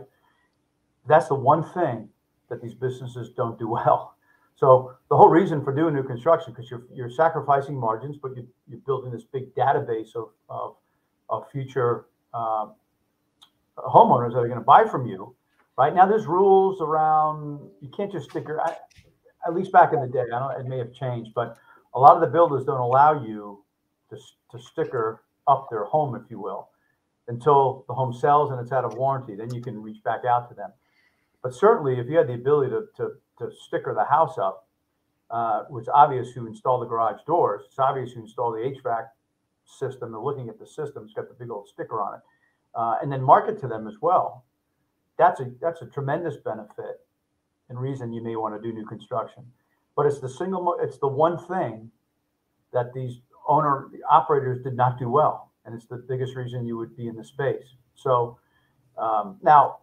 that's the one thing that these businesses don't do well so the whole reason for doing new construction, because you're you're sacrificing margins, but you, you're building this big database of of, of future uh, homeowners that are going to buy from you. Right now, there's rules around you can't just stick your. At least back in the day, I don't. It may have changed, but a lot of the builders don't allow you to to sticker up their home, if you will, until the home sells and it's out of warranty. Then you can reach back out to them. But certainly, if you had the ability to, to to sticker the house up, uh, obvious who installed the garage doors. It's obvious who installed the HVAC system. They're looking at the system. It's got the big old sticker on it, uh, and then market to them as well. That's a that's a tremendous benefit and reason you may want to do new construction. But it's the single it's the one thing that these owner operators did not do well, and it's the biggest reason you would be in the space. So um, now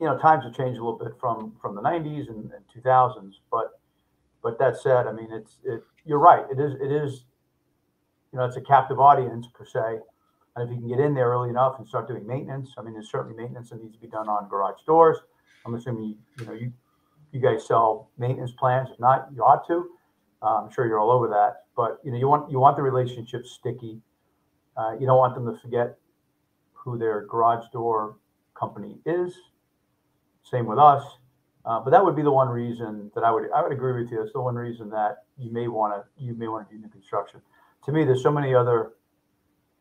you know, times have changed a little bit from from the '90s and, and 2000s, but but that said, I mean, it's it. You're right. It is it is, you know, it's a captive audience per se. And if you can get in there early enough and start doing maintenance, I mean, there's certainly maintenance that needs to be done on garage doors. I'm assuming you, you know you you guys sell maintenance plans. If not, you ought to. Uh, I'm sure you're all over that. But you know, you want you want the relationship sticky. Uh, you don't want them to forget who their garage door company is. Same with us. Uh, but that would be the one reason that I would I would agree with you. That's the one reason that you may want to you may want to do new construction. To me, there's so many other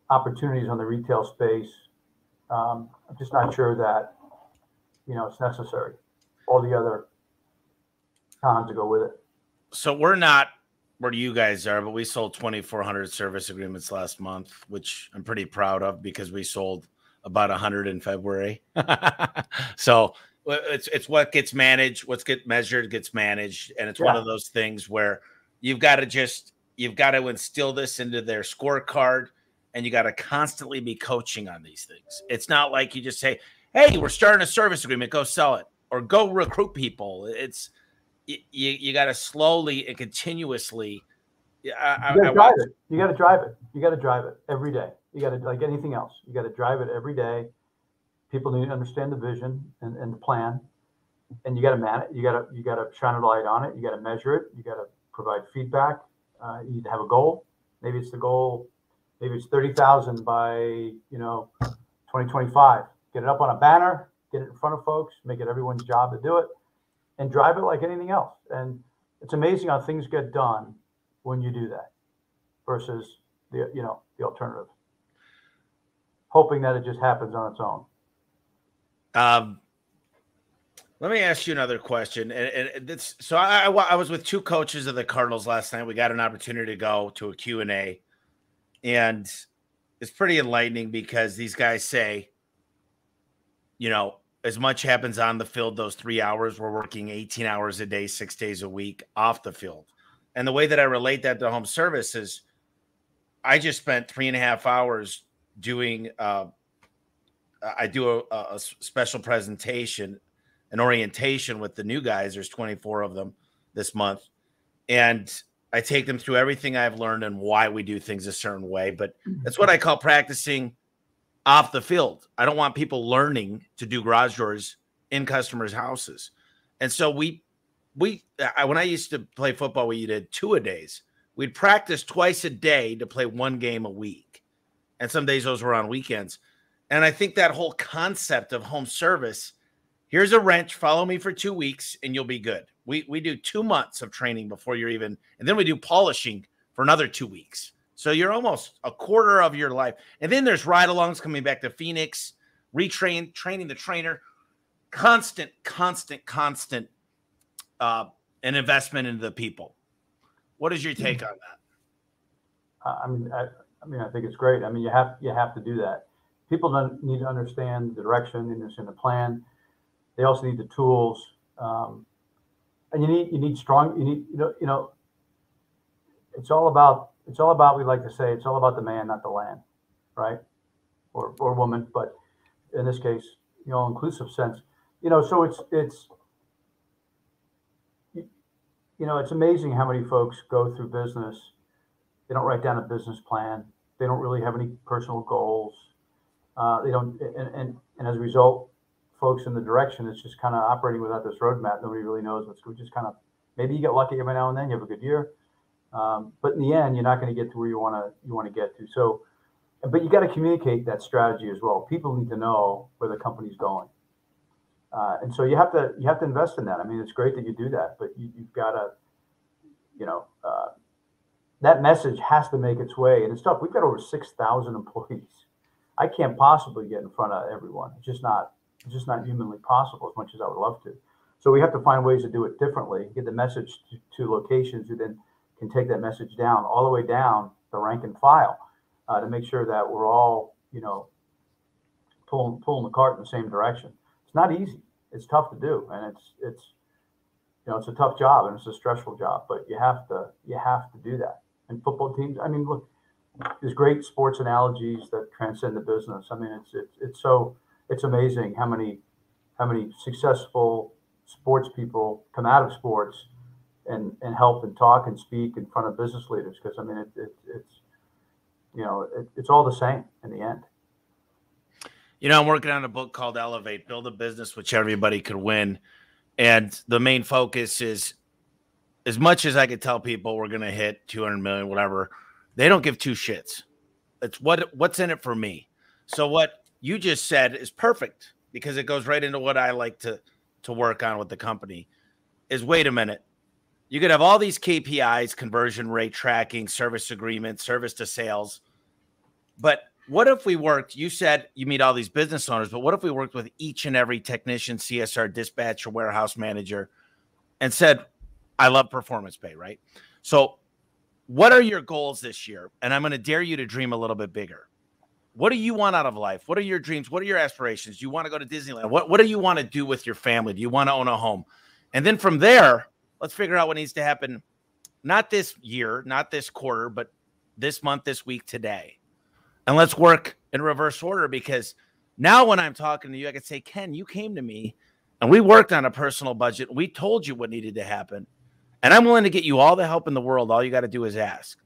opportunities on the retail space. Um, I'm just not sure that you know it's necessary. All the other cons to go with it. So we're not where you guys are, but we sold 2,400 service agreements last month, which I'm pretty proud of because we sold about 100 in February. so it's it's what gets managed, what's get measured gets managed, and it's yeah. one of those things where you've got to just you've got to instill this into their scorecard, and you got to constantly be coaching on these things. It's not like you just say, "Hey, we're starting a service agreement, go sell it," or "Go recruit people." It's you, you got to slowly and continuously. I, you got to drive it. You got to drive it. You got to drive it every day. You got to like anything else. You got to drive it every day. People need to understand the vision and, and the plan, and you got to man it. You got to you got to shine a light on it. You got to measure it. You got to provide feedback. Uh, you need to have a goal. Maybe it's the goal. Maybe it's thirty thousand by you know twenty twenty five. Get it up on a banner. Get it in front of folks. Make it everyone's job to do it and drive it like anything else. And it's amazing how things get done when you do that versus the you know the alternative. Hoping that it just happens on its own. Um, let me ask you another question. And, and this, so I, I, I was with two coaches of the Cardinals last night. We got an opportunity to go to a Q and A, and it's pretty enlightening because these guys say, you know, as much happens on the field those three hours we're working 18 hours a day six days a week off the field. And the way that i relate that to home service is i just spent three and a half hours doing uh, i do a, a special presentation an orientation with the new guys. There's 24 of them this month. And i take them through everything i've learned and why we do things a certain way. But that's what i call practicing off the field. I don't want people learning to do garage doors in customers' houses. And so we we I, when I used to play football, we did two a days. We'd practice twice a day to play one game a week. And some days those were on weekends. And I think that whole concept of home service, here's a wrench, follow me for 2 weeks and you'll be good. We we do 2 months of training before you're even and then we do polishing for another 2 weeks. So you're almost a quarter of your life. And then there's ride alongs coming back to Phoenix, retrain, training the trainer, constant, constant, constant uh, an investment into the people. What is your hmm. take on that? I mean, I, I mean, I think it's great. I mean, you have you have to do that. People don't need to understand the direction, understand the plan. They also need the tools, um, and you need you need strong. You need you know you know. It's all about it's all about we like to say it's all about the man, not the land, right? Or or woman, but in this case, you know, inclusive sense. You know, so it's it's you know, it's amazing how many folks go through business. They don't write down a business plan. They don't really have any personal goals. Uh, they don't, and, and, and as a result, folks in the direction it's just kind of operating without this roadmap. Nobody really knows what's. Just kind of maybe you get lucky every now and then. You have a good year. Um, but in the end, you're not going to get to where you want to you want to get to. So, but you got to communicate that strategy as well. People need to know where the company's going, uh, and so you have to you have to invest in that. I mean, it's great that you do that, but you, have got to, you know, uh, that message has to make its way. And it's tough. We've got over six thousand employees. I can't possibly get in front of everyone. It's just not it's just not humanly possible as much as I would love to. So we have to find ways to do it differently. Get the message to, to locations who then can take that message down all the way down the rank and file uh, to make sure that we're all, you know, pulling pulling the cart in the same direction. It's not easy. It's tough to do, and it's it's you know it's a tough job and it's a stressful job, but you have to you have to do that. And football teams, I mean, look, there's great sports analogies that transcend the business. I mean, it's it's it's so it's amazing how many how many successful sports people come out of sports and and help and talk and speak in front of business leaders because I mean it, it, it's you know it, it's all the same in the end. You know, I'm working on a book called Elevate: Build a Business which everybody could win, and the main focus is as much as I could tell people we're going to hit 200 million, whatever. They don't give two shits. It's what what's in it for me. So what you just said is perfect because it goes right into what I like to to work on with the company. Is wait a minute you could have all these KPIs, conversion rate tracking, service agreement, service to sales. But what if we worked? You said you meet all these business owners, but what if we worked with each and every technician, CSR, dispatcher, warehouse manager, and said, I love performance pay, right? So, what are your goals this year? And I'm going to dare you to dream a little bit bigger. What do you want out of life? What are your dreams? What are your aspirations? Do you want to go to Disneyland? What, what do you want to do with your family? Do you want to own a home? And then from there, let's figure out what needs to happen not this year, not this quarter, but this month, this week, today. And let's work in reverse order because now when I'm talking to you, I can say, Ken, you came to me and we worked on a personal budget. We told you what needed to happen. And I'm willing to get you all the help in the world. All you got to do is ask.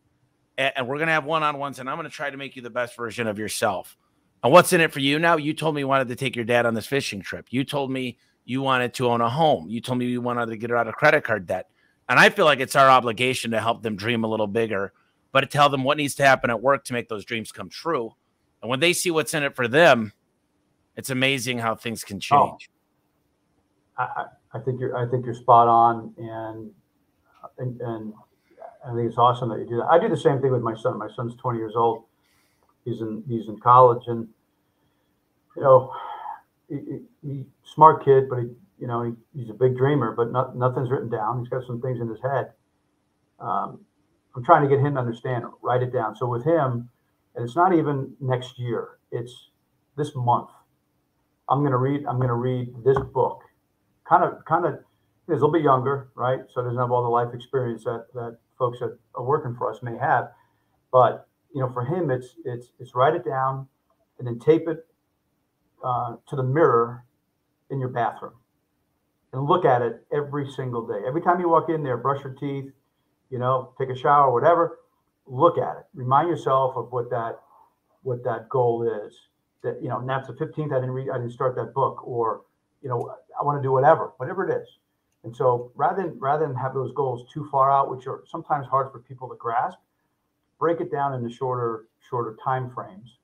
And, we're going to have one on ones, and I'm going to try to make you the best version of yourself. And what's in it for you now? You told me you wanted to take your dad on this fishing trip. You told me you wanted to own a home. You told me you wanted to get out of credit card debt. And I feel like it's our obligation to help them dream a little bigger, but to tell them what needs to happen at work to make those dreams come true. And when they see what's in it for them, it's amazing how things can oh. change. Oh, I, I think you're I think you're spot on and, and and I think it's awesome that you do that. I do the same thing with my son. My son's 20 years old. He's in he's in college and you know he, he, smart kid, but he, you know, he, he's a big dreamer, but not, nothing's written down. He's got some things in his head. Um, I'm trying to get him to understand, write it down. So with him, and it's not even next year, it's this month. I'm going to read, I'm going to read this book. Kind of, kind of, he's a little bit younger, right? So doesn't have all the life experience that, that folks that are working for us may have. But, you know, for him, it's, it's, it's write it down and then tape it uh, to the mirror in your bathroom and look at it every single day. Every time you walk in there, brush your teeth, you know, take a shower, whatever, look at it. Remind yourself of what that what that goal is. That you know, and that's the 15th. I didn't read, I didn't start that book, or you know, I want to do whatever, whatever it is. And so rather than rather than have those goals too far out, which are sometimes hard for people to grasp, break it down into shorter shorter time frames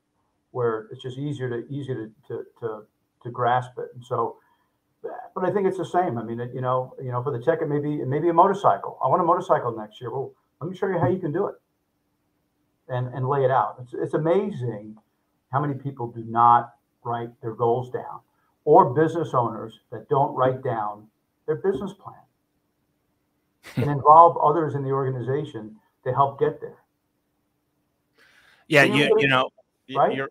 where it's just easier to easier to to to, to grasp it. And so, but I think it's the same. I mean, it, you know, you know, for the tech, it may be it may be a motorcycle. I want a motorcycle next year. Well, let me show you how you can do it, and and lay it out. It's it's amazing how many people do not write their goals down, or business owners that don't write down their business plan and involve others in the organization to help get there. Yeah, you you know, right? you're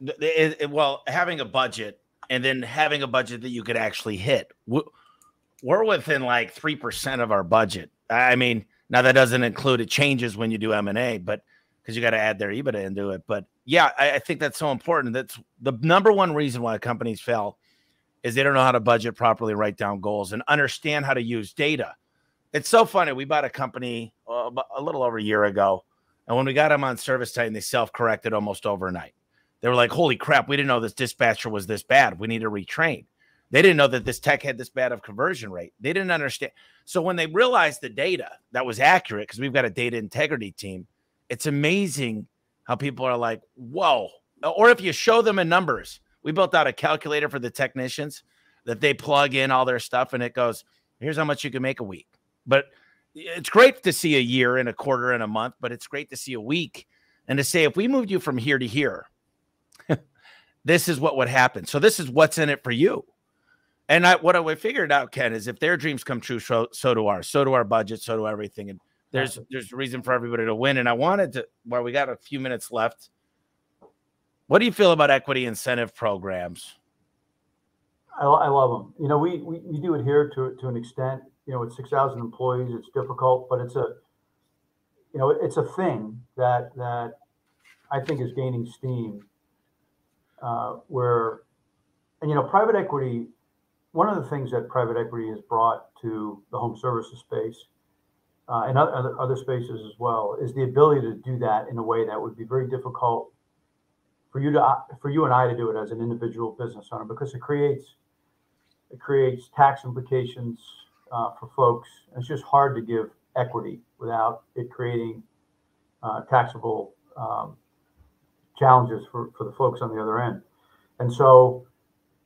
it, it, well, having a budget and then having a budget that you could actually hit. We're within like three percent of our budget. I mean, now that doesn't include it changes when you do M and A, but because you got to add their EBITDA into it. But yeah, I, I think that's so important. That's the number one reason why companies fail is they don't know how to budget properly, write down goals, and understand how to use data. It's so funny. We bought a company uh, a little over a year ago, and when we got them on ServiceTitan, they self-corrected almost overnight. They were like, holy crap, we didn't know this dispatcher was this bad. We need to retrain. They didn't know that this tech had this bad of conversion rate. They didn't understand. So when they realized the data that was accurate, because we've got a data integrity team, it's amazing how people are like, whoa. Or if you show them in numbers, we built out a calculator for the technicians that they plug in all their stuff and it goes, here's how much you can make a week. But it's great to see a year and a quarter and a month, but it's great to see a week and to say, if we moved you from here to here, this is what would happen. So this is what's in it for you. And I, what I figured out, Ken, is if their dreams come true, so, so do ours. So do our budget. So do everything. And there's there's a reason for everybody to win. And I wanted to, while we got a few minutes left, what do you feel about equity incentive programs? I, I love them. You know, we, we we do it here to to an extent. You know, with six thousand employees, it's difficult, but it's a you know it's a thing that that I think is gaining steam uh, where, and you know, private equity one of the things that private equity has brought to the home services space uh, and other, other spaces as well is the ability to do that in a way that would be very difficult for you to for you and I to do it as an individual business owner because it creates it creates tax implications uh, for folks. It's just hard to give equity without it creating uh, taxable um, challenges for, for the folks on the other end. And so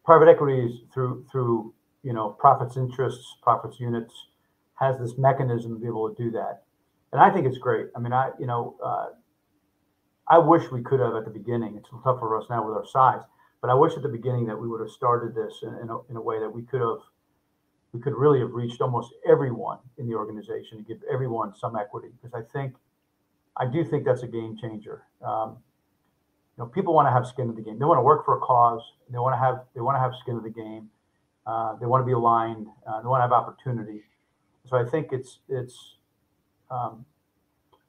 private equities through through you know profits interests, profits units has this mechanism to be able to do that. And I think it's great. I mean, I you know uh, I wish we could have at the beginning. It's tough for us now with our size, but I wish at the beginning that we would have started this in, in, a, in a way that we could have we could really have reached almost everyone in the organization and give everyone some equity because I think I do think that's a game changer. Um, you know, people want to have skin in the game. They want to work for a cause. They want to have they want to have skin in the game. Uh, they want to be aligned. Uh, they want to have opportunity. So I think it's it's um,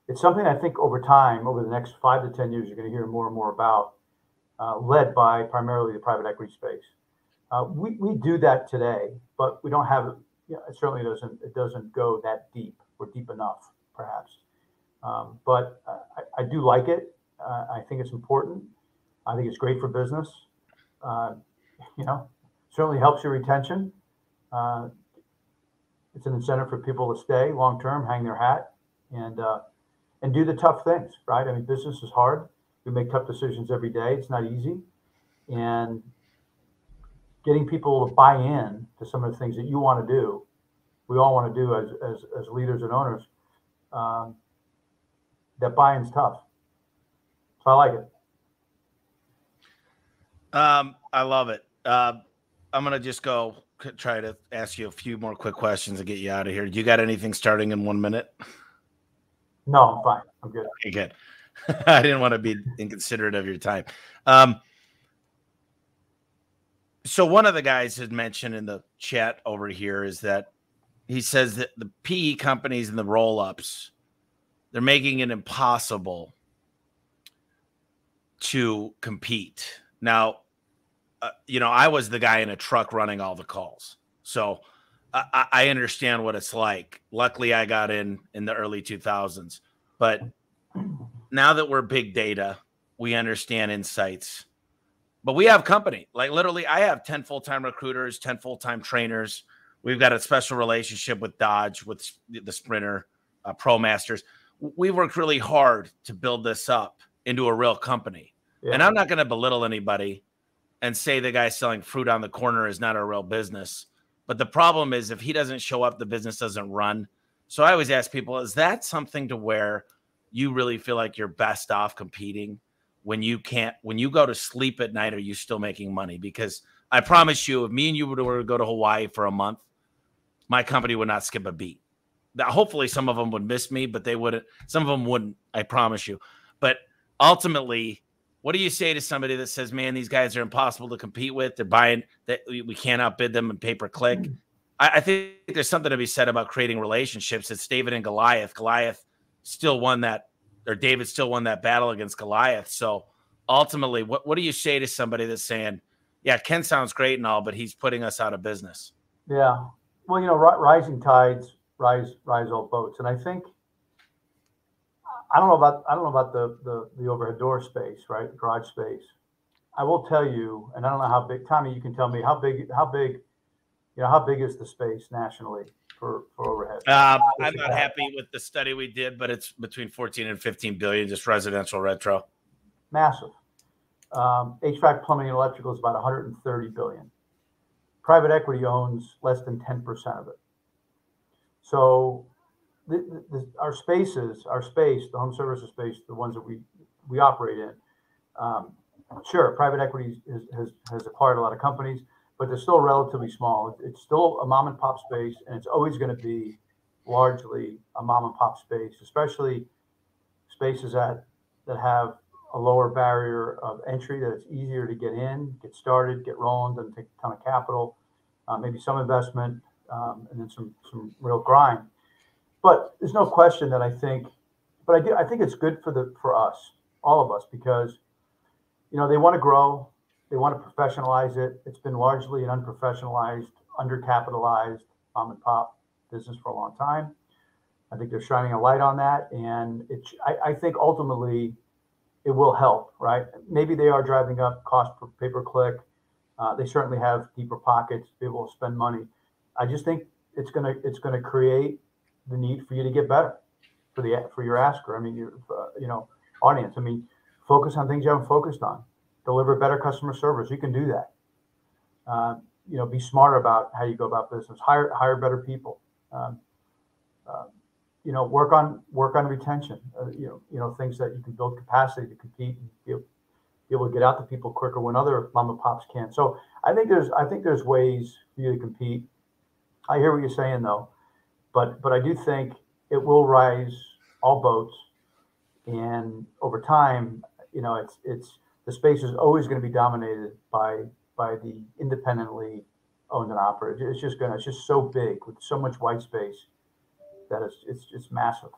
it's something I think over time, over the next five to ten years, you're going to hear more and more about, uh, led by primarily the private equity space. Uh, we we do that today, but we don't have. Know, it certainly doesn't it doesn't go that deep or deep enough, perhaps. Um, but I, I, do like it. Uh, I think it's important. I think it's great for business. Uh, you know, certainly helps your retention. Uh, it's an incentive for people to stay long term, hang their hat, and uh, and do the tough things. Right? I mean, business is hard. We make tough decisions every day. It's not easy, and getting people to buy in to some of the things that you want to do, we all want to do as as, as leaders and owners. Um, that buy-in's tough. So I like it. Um, I love it. Uh, I'm gonna just go try to ask you a few more quick questions to get you out of here. You got anything starting in one minute? No, I'm fine. I'm good. Okay, good. I didn't want to be inconsiderate of your time. Um, so one of the guys had mentioned in the chat over here is that he says that the PE companies and the roll-ups they're making it impossible to compete. Now, uh, you know, I was the guy in a truck running all the calls. So I, I understand what it's like. Luckily, I got in in the early 2000s. But now that we're big data, we understand insights. But we have company. Like literally, I have 10 full time recruiters, 10 full time trainers. We've got a special relationship with Dodge, with the Sprinter, uh, Pro Masters we worked really hard to build this up into a real company. Yeah. And I'm not going to belittle anybody and say the guy selling fruit on the corner is not a real business. But the problem is if he doesn't show up, the business doesn't run. So I always ask people, is that something to where you really feel like you're best off competing when you can't when you go to sleep at night are you still making money? Because I promise you, if me and you were to go to Hawaii for a month, my company would not skip a beat hopefully some of them would miss me, but they wouldn't. Some of them wouldn't. I promise you. But ultimately, what do you say to somebody that says, "Man, these guys are impossible to compete with. They're buying that we can't outbid them in pay per click." Mm. I, I, think there's something to be said about creating relationships. It's David and Goliath. Goliath still won that, or David still won that battle against Goliath. So ultimately, what what do you say to somebody that's saying, "Yeah, Ken sounds great and all, but he's putting us out of business"? Yeah. Well, you know, rising tides rise rise all boats. And I think I don't know about I don't know about the the, the overhead door space, right? Garage space. I will tell you, and I don't know how big. Tommy, you can tell me how big how big you know how big is the space nationally for for overhead? Uh, I'm not happy with the study we did, but it's between 14 and 15 billion just residential retro. Massive. Um, HVAC, plumbing, and electrical is about 130 billion. Private equity owns less than 10% of it. So the, the, our spaces, our space, the home services space, the ones that we we operate in, um, sure, private equity has, has, has acquired a lot of companies, but they're still relatively small. It's still a mom and pop space, and it's always going to be largely a mom and pop space, especially spaces that that have a lower barrier of entry, that it's easier to get in, get started, get rolling, doesn't take a ton of capital, uh, maybe some investment, um, and then some some real grind. But there's no question that I think, but I do I think it's good for the for us, all of us, because you know they want to grow. They want to professionalize it. It's been largely an unprofessionalized, undercapitalized mom and pop business for a long time. I think they're shining a light on that, and it. I, I think ultimately it will help. Right? Maybe they are driving up cost per pay per click. Uh, they certainly have deeper pockets to be able to spend money. I just think it's gonna it's gonna create the need for you to get better for the for your asker. I mean, your uh, you know audience. I mean, focus on things you haven't focused on. Deliver better customer service. You can do that. Uh, you know, be smarter about how you go about business. Hire hire better people. Um, uh, you know, work on work on retention. Uh, you know, you know things that you can build capacity to compete and be able, be able to get out to people quicker when other mom and pops can. So I think there's I think there's ways for you to compete. I hear what you're saying though, but but I do think it will rise all boats, and over time, you know, it's it's the space is always going to be dominated by by the independently owned and operated. It's just going to it's just so big with so much white space that it's it's it's massive.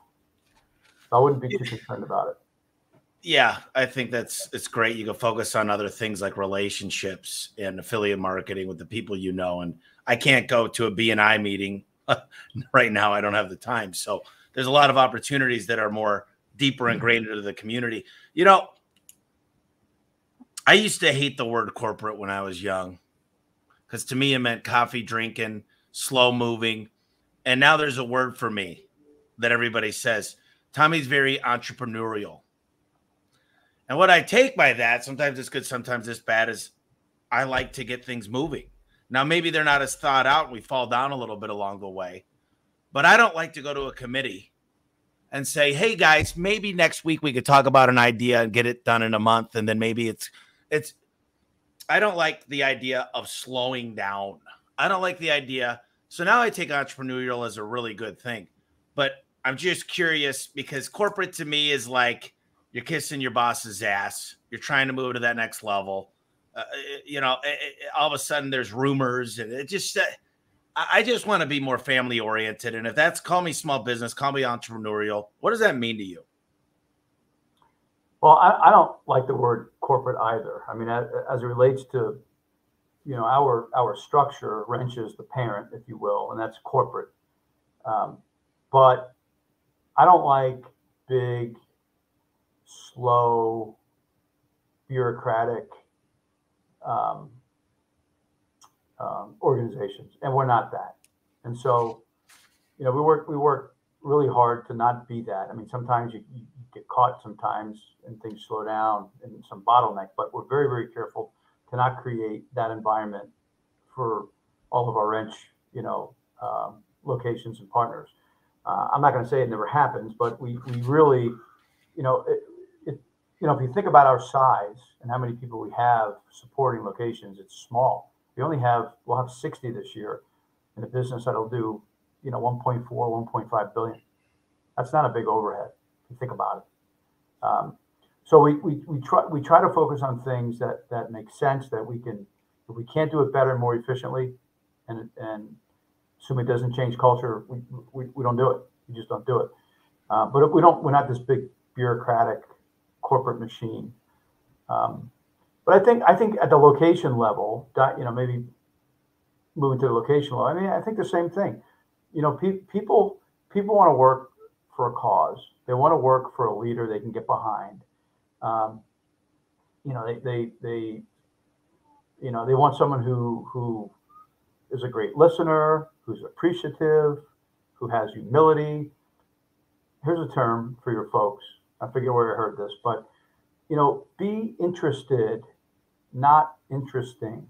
So I wouldn't be too concerned about it. Yeah, I think that's it's great. You can focus on other things like relationships and affiliate marketing with the people you know. And I can't go to a BNI meeting right now. I don't have the time. So there's a lot of opportunities that are more deeper ingrained into the community. You know, I used to hate the word corporate when I was young because to me it meant coffee drinking, slow moving. And now there's a word for me that everybody says Tommy's very entrepreneurial. And what I take by that, sometimes it's good, sometimes it's bad, is I like to get things moving. Now, maybe they're not as thought out. We fall down a little bit along the way, but I don't like to go to a committee and say, "Hey guys, maybe next week we could talk about an idea and get it done in a month, and then maybe it's it's." I don't like the idea of slowing down. I don't like the idea. So now I take entrepreneurial as a really good thing, but I'm just curious because corporate to me is like you're kissing your boss's ass. You're trying to move to that next level. Uh, uh you know, it, it, all of a sudden there's rumors, and it just. Uh, I just want to be more family oriented, and if that's call me small business, call me entrepreneurial. What does that mean to you? Well, I, I don't like the word corporate either. I mean, as, as, it relates to, you know, our our structure, Wrench is the parent, if you will, and that's corporate. Um, but I don't like big slow, bureaucratic um, um, organizations, and we're not that. And so, you know, we work we work really hard to not be that. I mean, sometimes you, you get caught sometimes and things slow down and some bottleneck, but we're very very careful to not create that environment for all of our wrench, you know, um, locations and partners. Uh, I'm not going to say it never happens, but we we really, you know, it, you know, if you think about our size and how many people we have supporting locations, it's small. We only have, we'll have 60 this year in a business that'll do, you know, 1.4, 1.5 billion. That's not a big overhead you think about it. Um, so we, we, we try we try to focus on things that that make sense that we can if we can't do it better and more efficiently and and assume it doesn't change culture we, we, we don't do it we just don't do it uh, but we don't we're not this big bureaucratic corporate machine. Um, but I think I think at the location level, you know, maybe moving to the location level. I mean, I think the same thing. You know, pe- people people want to work for a cause. They want to work for a leader they can get behind. Um, you know, they, they they you know they want someone who who is a great listener, who's appreciative, who has humility. Here's a term for your folks I forget where I heard this, but you know, be interested, not interesting.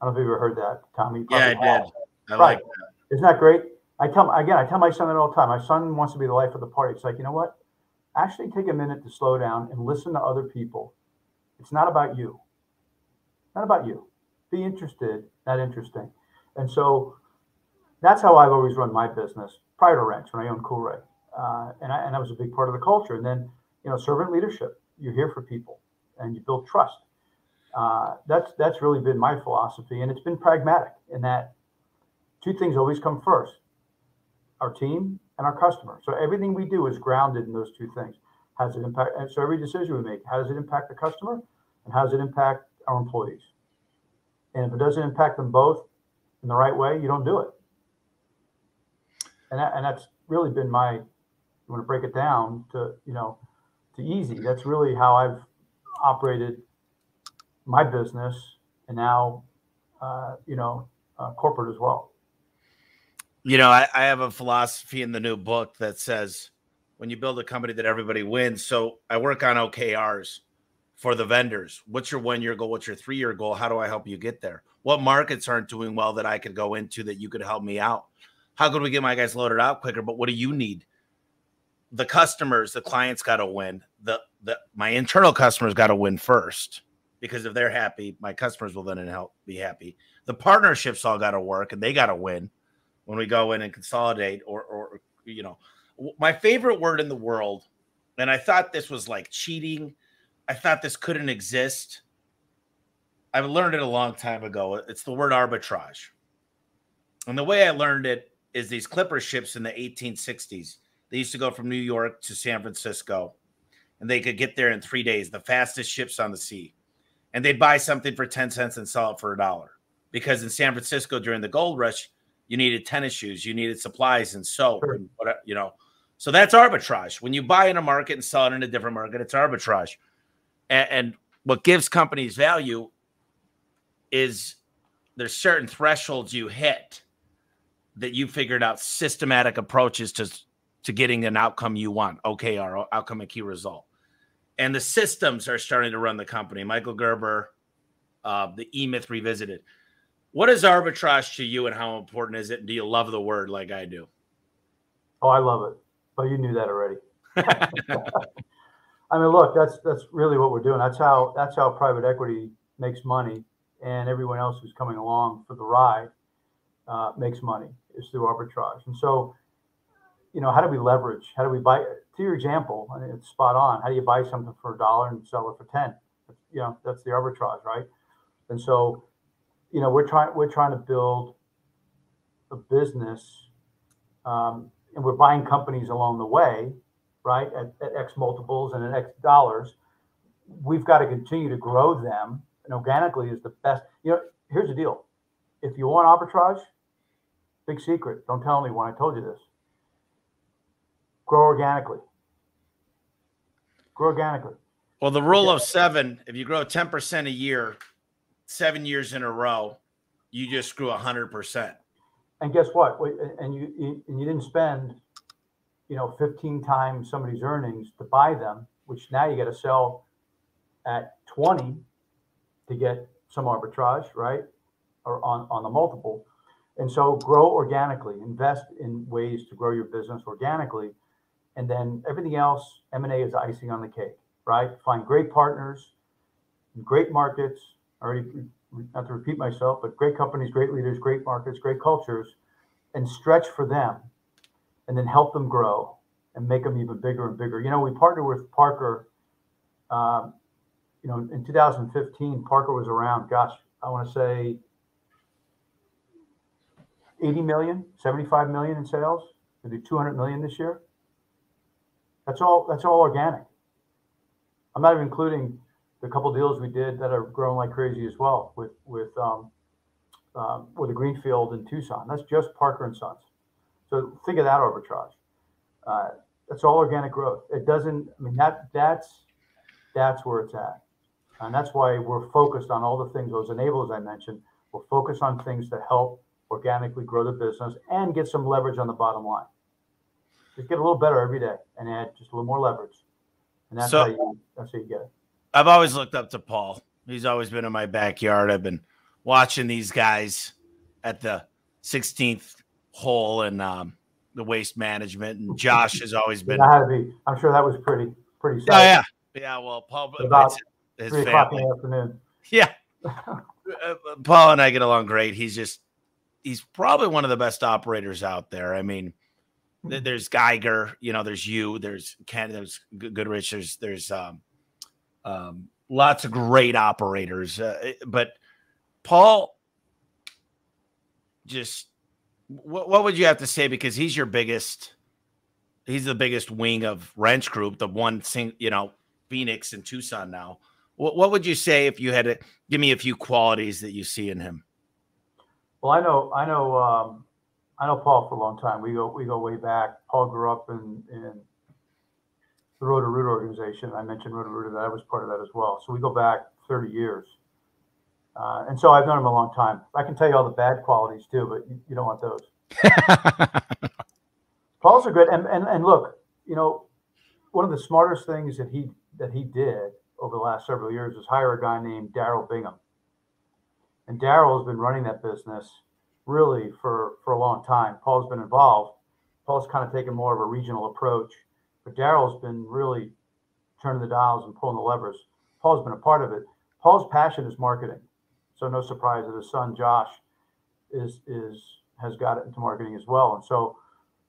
I don't know if you ever heard that, Tommy. Yeah, I did. I right. like that. Isn't that great? I tell again, I tell my son that all the time. My son wants to be the life of the party. It's like, you know what? Actually take a minute to slow down and listen to other people. It's not about you. Not about you. Be interested, not interesting. And so that's how I've always run my business prior to Wrench when I owned Coolray uh, and, I, and that was a big part of the culture. And then, you know, servant leadership. You're here for people, and you build trust. Uh, that's that's really been my philosophy, and it's been pragmatic in that two things always come first: our team and our customer. So everything we do is grounded in those two things. How does it impact? And so every decision we make, how does it impact the customer, and how does it impact our employees. And if it doesn't impact them both in the right way, you don't do it. And that, and that's really been my. You want to break it down to you know to easy. That's really how I've operated my business, and now uh, you know uh, corporate as well. You know, I, I have a philosophy in the new book that says when you build a company that everybody wins. So I work on OKRs for the vendors. What's your one year goal? What's your three year goal? How do I help you get there? What markets aren't doing well that I could go into that you could help me out? How could we get my guys loaded out quicker? But what do you need? The customers, the clients got to win. The the my internal customers got to win first because if they're happy, my customers will then help be happy. The partnerships all got to work and they got to win when we go in and consolidate or or you know my favorite word in the world and I thought this was like cheating I thought this couldn't exist. I've learned it a long time ago. Uh, it's the word arbitrage. And the way I learned it is these clipper ships in the 1860s. They used to go from New York to San Francisco and they could get there in three days, the fastest ships on the sea. And they'd buy something for 10 cents and sell it for a dollar. Because in San Francisco during the gold rush, you needed tennis shoes, you needed supplies and soap, sure. and what, you know. So that's arbitrage. When you buy in a market and sell it in a different market, it's arbitrage and, and what gives companies value is there's certain thresholds you hit that you figured out systematic approaches to to getting an outcome you want okr outcome and key result and the systems are starting to run the company michael gerber uh, the e-myth revisited what is arbitrage to you and how important is it do you love the word like i do oh i love it but you knew that already I mean, look, that's that's really what we're doing. That's how that's how private equity makes money, and everyone else who's coming along for the ride uh, makes money is through arbitrage. And so, you know, how do we leverage? How do we buy? To your example, I mean, it's spot on. How do you buy something for a dollar and sell it for ten? You know, that's the arbitrage, right? And so, you know, we're trying we're trying to build a business, um, and we're buying companies along the way right, at, at X multiples and at X dollars. We've got to continue to grow them, and organically is the best. You know, here's the deal: if you want arbitrage, big secret. Don't tell anyone I told you this. Grow organically. Grow organically. Well, the rule of seven: if you grow ten percent a year, seven years in a row, you just grew hundred percent. And guess what? And you and you didn't spend you know, 15 times somebody's earnings to buy them, which now you got to sell at 20 to get some arbitrage, right? Or on, on the multiple. And so grow organically, invest in ways to grow your business organically. And then everything else, M&A is icing on the cake, right? Find great partners, great markets. Already, not to repeat myself, but great companies, great leaders, great markets, great cultures, and stretch for them and then help them grow and make them even bigger and bigger. You know, we partnered with Parker. Um, you know, in 2015, Parker was around. Gosh, I want to say 80 million, 75 million in sales. Maybe 200 million this year. That's all. That's all organic. I'm not even including the couple deals we did that are growing like crazy as well with with um, um, with the Greenfield in Tucson. That's just Parker and Sons. So think of that arbitrage. Uh, that's all organic growth. It doesn't. I mean that that's that's where it's at, and that's why we're focused on all the things those enablers I mentioned. We're focused on things that help organically grow the business and get some leverage on the bottom line. Just get a little better every day and add just a little more leverage, and that's so, how you that's how you get it. I've always looked up to Paul. He's always been in my backyard. I've been watching these guys at the 16th hole and um, the waste management. And Josh has always been. That had to be. I'm sure that was pretty pretty. Oh yeah, yeah. Well, Paul. About his three o'clock in the afternoon. Yeah. Uh, Paul and I get along great. He's just he's probably one of the best operators out there. I mean, there's Geiger, you know, there's you, there's Ken, there's Goodrich, there's there's um, um, lots of great operators, uh, but Paul just what, what would you have to say? Because he's your biggest, he's the biggest wing of Wrench Group, the one thing, you know, Phoenix and Tucson now. What What would you say if you had to give me a few qualities that you see in him? Well, I know, I know, um, I know Paul for a long time. We go, we go way back. Paul grew up in in the Roto-Rooter organization. I mentioned Roto-Rooter that I was part of that as well. So we go back 30 years. Uh, and so I've known him a long time. I can tell you all the bad qualities too, but you, you don't want those. Paul's a good and, and and look, you know, one of the smartest things that he that he did over the last several years is hire a guy named Daryl Bingham. And Daryl has been running that business really for for a long time. Paul's been involved. Paul's kind of taken more of a regional approach, but Daryl's been really turning the dials and pulling the levers. Paul's been a part of it. Paul's passion is marketing. So no surprise that his son Josh is is has got it into marketing as well. And so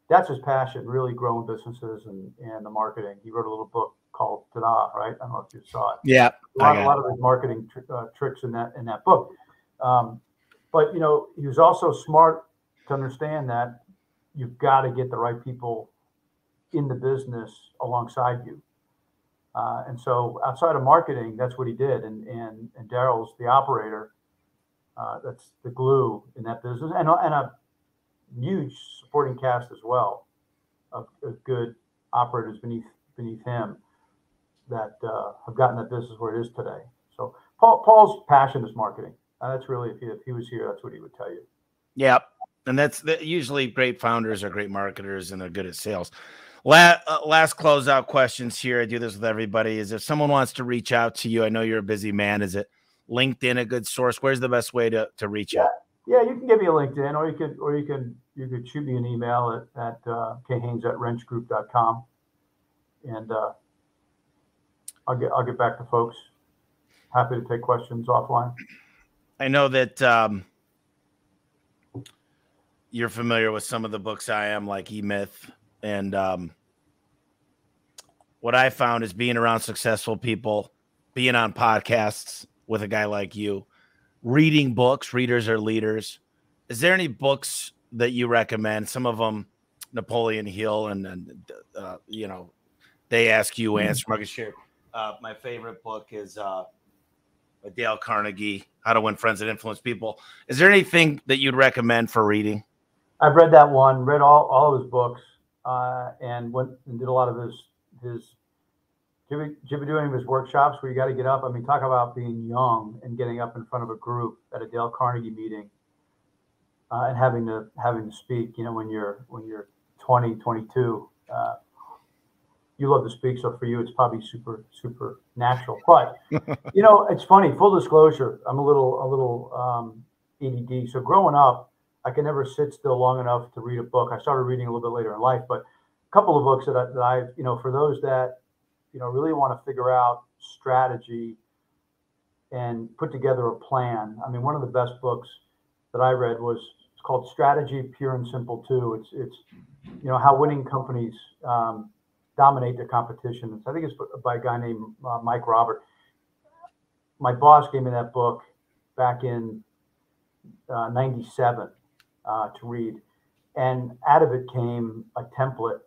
that's his passion, really growing businesses and, and the marketing. He wrote a little book called Tada, right? I don't know if you saw it. Yeah. A lot, a lot of his marketing tr- uh, tricks in that in that book. Um, but you know, he was also smart to understand that you've got to get the right people in the business alongside you. Uh, and so outside of marketing, that's what he did. And and and Daryl's the operator. Uh, that's the glue in that business, and and a huge supporting cast as well of, of good operators beneath beneath him that uh, have gotten that business where it is today. So Paul, Paul's passion is marketing. Uh, that's really if he, if he was here, that's what he would tell you. Yep, and that's usually great founders are great marketers and they're good at sales. Last, uh, last closeout questions here. I do this with everybody. Is if someone wants to reach out to you, I know you're a busy man. Is it LinkedIn a good source? Where's the best way to, to reach yeah. out? Yeah, you can give me a LinkedIn, or you could, or you can, you could shoot me an email at at uh, at wrenchgroup.com, and uh, I'll get I'll get back to folks. Happy to take questions offline. I know that um, you're familiar with some of the books I am, like E Myth, and um, what I found is being around successful people, being on podcasts with a guy like you reading books. Readers are leaders. Is there any books that you recommend? Some of them, Napoleon Hill, and, and uh, you know, they ask you answer market share. Uh, my favorite book is uh, Dale Carnegie, How to Win Friends and Influence People. Is there anything that you'd recommend for reading? I've read that one, read all, all of his books, uh, and went and did a lot of his his did we, did we do any of his workshops where you got to get up? I mean, talk about being young and getting up in front of a group at a Dale Carnegie meeting uh, and having to having to speak. You know, when you're when you're 20, 22, uh, you love to speak. So for you, it's probably super super natural. But you know, it's funny. Full disclosure, I'm a little a little um, ADD. So growing up, I can never sit still long enough to read a book. I started reading a little bit later in life, but a couple of books that, I, that I've you know for those that you know, really want to figure out strategy and put together a plan. I mean, one of the best books that I read was it's called Strategy Pure and Simple Too. It's it's you know how winning companies um, dominate their competition. I think it's by a guy named uh, Mike Robert. My boss gave me that book back in uh, '97 uh, to read, and out of it came a template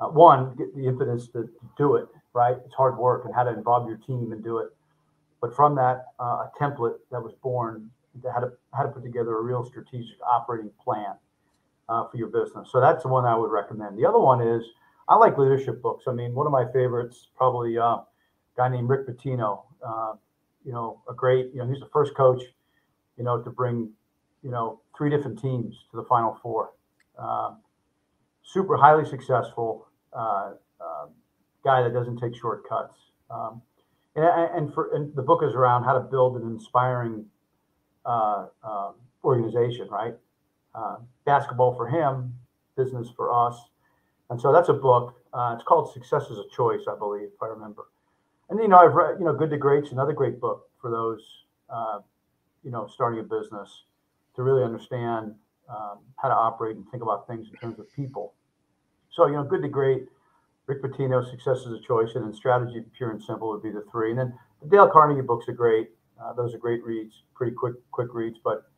uh, one, get the impetus to, to, do it, right? It's hard work and how to involve your team and do it. But from that, uh, a template that was born to how to how to put together a real strategic operating plan uh, for your business. So that's the one I would recommend. The other one is I like leadership books. I mean, one of my favorites probably uh, a guy named Rick Pitino. Uh, you know, a great. You know, he's the first coach. You know, to bring you know three different teams to the Final Four. Um, super highly successful uh, uh, guy that doesn't take shortcuts. Um, and, and, for and the book is around how to build an inspiring uh, um, organization, right? Uh, basketball for him, business for us, and so that's a book. Uh, it's called Success is a Choice, I believe, if I remember. And you know, I've read you know Good to Great's another great book for those uh, you know starting a business to really understand um, how to operate and think about things in terms of people. So, you know, good to great. Rick Pitino, Success is a Choice, and then Strategy, Pure and Simple would be the three. And then the Dale Carnegie books are great. Uh, those are great reads, pretty quick, quick reads. But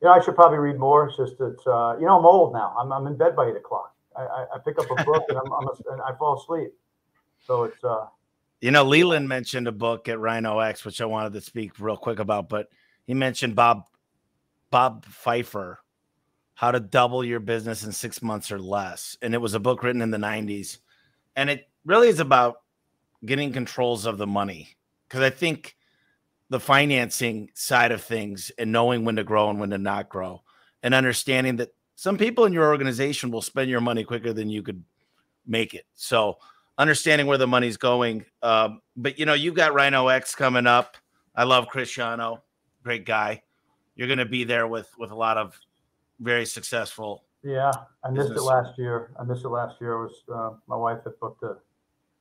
you know, I should probably read more. It's just that uh, you know I'm old now. I'm, I'm in bed by eight o'clock. I, I, I pick up a book and, I'm, I'm a, and I fall asleep. So it's uh, You know, Leland mentioned a book at Ryno X, which I wanted to speak real quick about, but he mentioned Bob Bob Pfeiffer, How to Double Your Business in Six Months or Less. And it was a book written in the 90s. And it really is about getting controls of the money. Because I think the financing side of things and knowing when to grow and when to not grow, and understanding that some people in your organization will spend your money quicker than you could make it. So, understanding where the money's going. Um, but you know, you've got Ryno X coming up. I love Chris Yano, great guy. You're going to be there with with a lot of very successful. Yeah, I missed business. it last year. I missed it last year. It was uh, my wife had booked a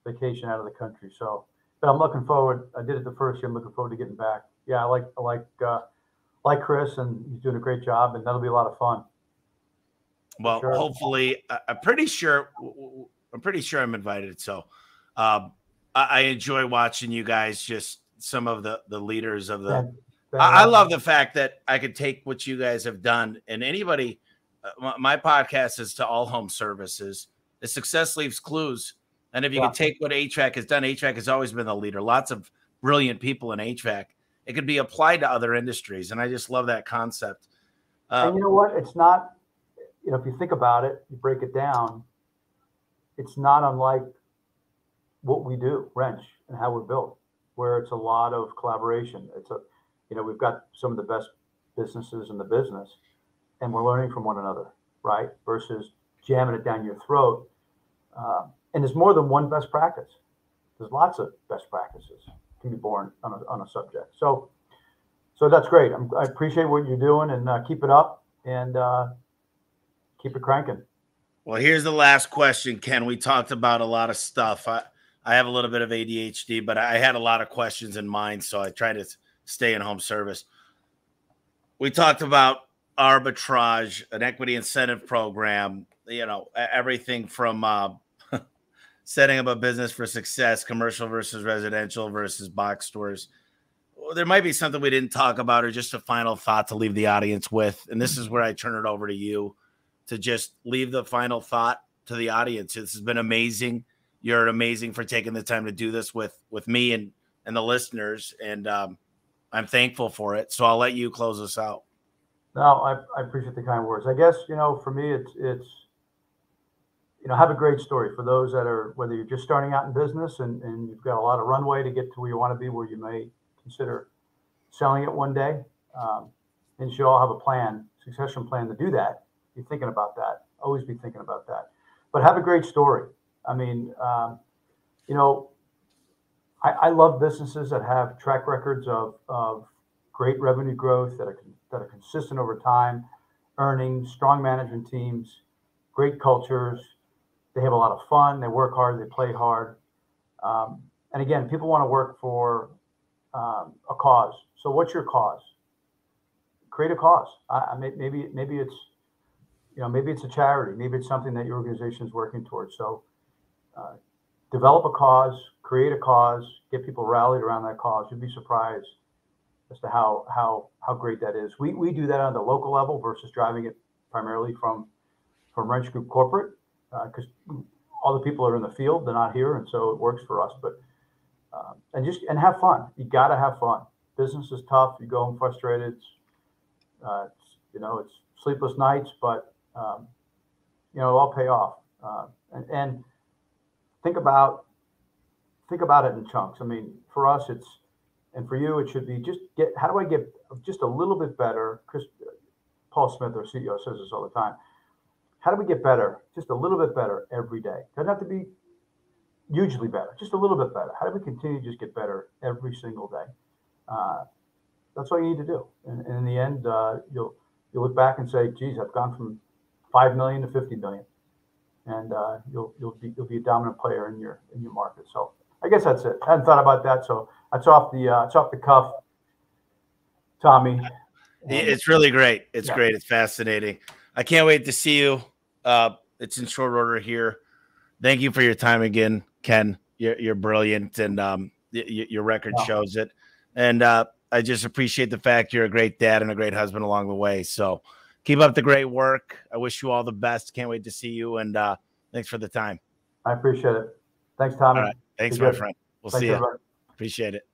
vacation out of the country, so. But I'm looking forward. I did it the first year. I'm looking forward to getting back. Yeah, I like I like uh, like Chris, and he's doing a great job, and that'll be a lot of fun. Well, sure. hopefully, I'm pretty sure. I'm pretty sure I'm invited. So, um, I, I, enjoy watching you guys. Just some of the the leaders of the. I, I, love the fact that I could take what you guys have done, and anybody. Uh, my podcast is to all home services. The success leaves clues, and if you yeah. can take what HVAC has done, HVAC has always been the leader. Lots of brilliant people in HVAC. It could be applied to other industries, and I just love that concept. Uh, and you know what? It's not you know, if you think about it, you break it down, it's not unlike what we do, wrench, and how we're built, where it's a lot of collaboration. It's a, you know, we've got some of the best businesses in the business, and we're learning from one another, right? Versus jamming it down your throat. Uh, and there's more than one best practice. There's lots of best practices can be born on a, on a subject. So, so that's great. I'm, i appreciate what you're doing, and uh, keep it up. And uh, keep it cranking. Well, here's the last question, Ken. We talked about a lot of stuff. I, I have a little bit of ADHD, but I had a lot of questions in mind, so I try to stay in home service. We talked about arbitrage, an equity incentive program, you know, everything from uh, setting up a business for success, commercial versus residential versus box stores. Well, there might be something we didn't talk about, or just a final thought to leave the audience with. And this is where I turn it over to you to just leave the final thought to the audience. This has been amazing. You're amazing for taking the time to do this with with me and and the listeners, and um, I'm thankful for it. So I'll let you close us out. No, I, I appreciate the kind words. I guess you know, for me, it's it's you know, have a great story for those that are whether you're just starting out in business and, and you've got a lot of runway to get to where you want to be, where you may consider selling it one day. Um, and you should all have a plan, succession plan to do that be thinking about that. Always be thinking about that. But have a great story. I mean, um, you know, I, I, love businesses that have track records of, of great revenue growth that are that are consistent over time, earnings, strong management teams, great cultures. They have a lot of fun. They work hard. They play hard. Um, and again, people want to work for um, a cause. So, what's your cause? Create a cause. I, maybe maybe it's you know, maybe it's a charity, maybe it's something that your organization is working towards. So, uh, develop a cause, create a cause, get people rallied around that cause. You'd be surprised as to how how how great that is. We we do that on the local level versus driving it primarily from from Wrench Group corporate because uh, all the people are in the field, they're not here, and so it works for us. But uh, and just and have fun. You got to have fun. Business is tough. You go home frustrated. It's, uh, it's, you know, it's sleepless nights, but um, you know, it'll all pay off. Uh, and, and think about think about it in chunks. I mean, for us, it's and for you, it should be just get. How do I get just a little bit better? Chris, Paul Smith, our CEO, says this all the time. How do we get better? Just a little bit better every day. Doesn't have to be hugely better. Just a little bit better. How do we continue to just get better every single day? Uh, that's all you need to do. And, and in the end, uh, you'll you'll look back and say, "Geez, I've gone from five million to fifty million, and uh, you'll you'll be you'll be a dominant player in your in your market. So I guess that's it. I hadn't thought about that, so that's off the uh, it's off the cuff, Tommy. It's really great. It's yeah. great. It's fascinating. I can't wait to see you. Uh, it's in short order here. Thank you for your time again, Ken. You're, you're brilliant, and um, your record wow. shows it. And uh, I just appreciate the fact you're a great dad and a great husband along the way. So keep up the great work. I wish you all the best. Can't wait to see you. And uh, thanks for the time. I appreciate it. Thanks, Tommy. Thanks, my friend. We'll Thanks, see you. everybody. Appreciate it.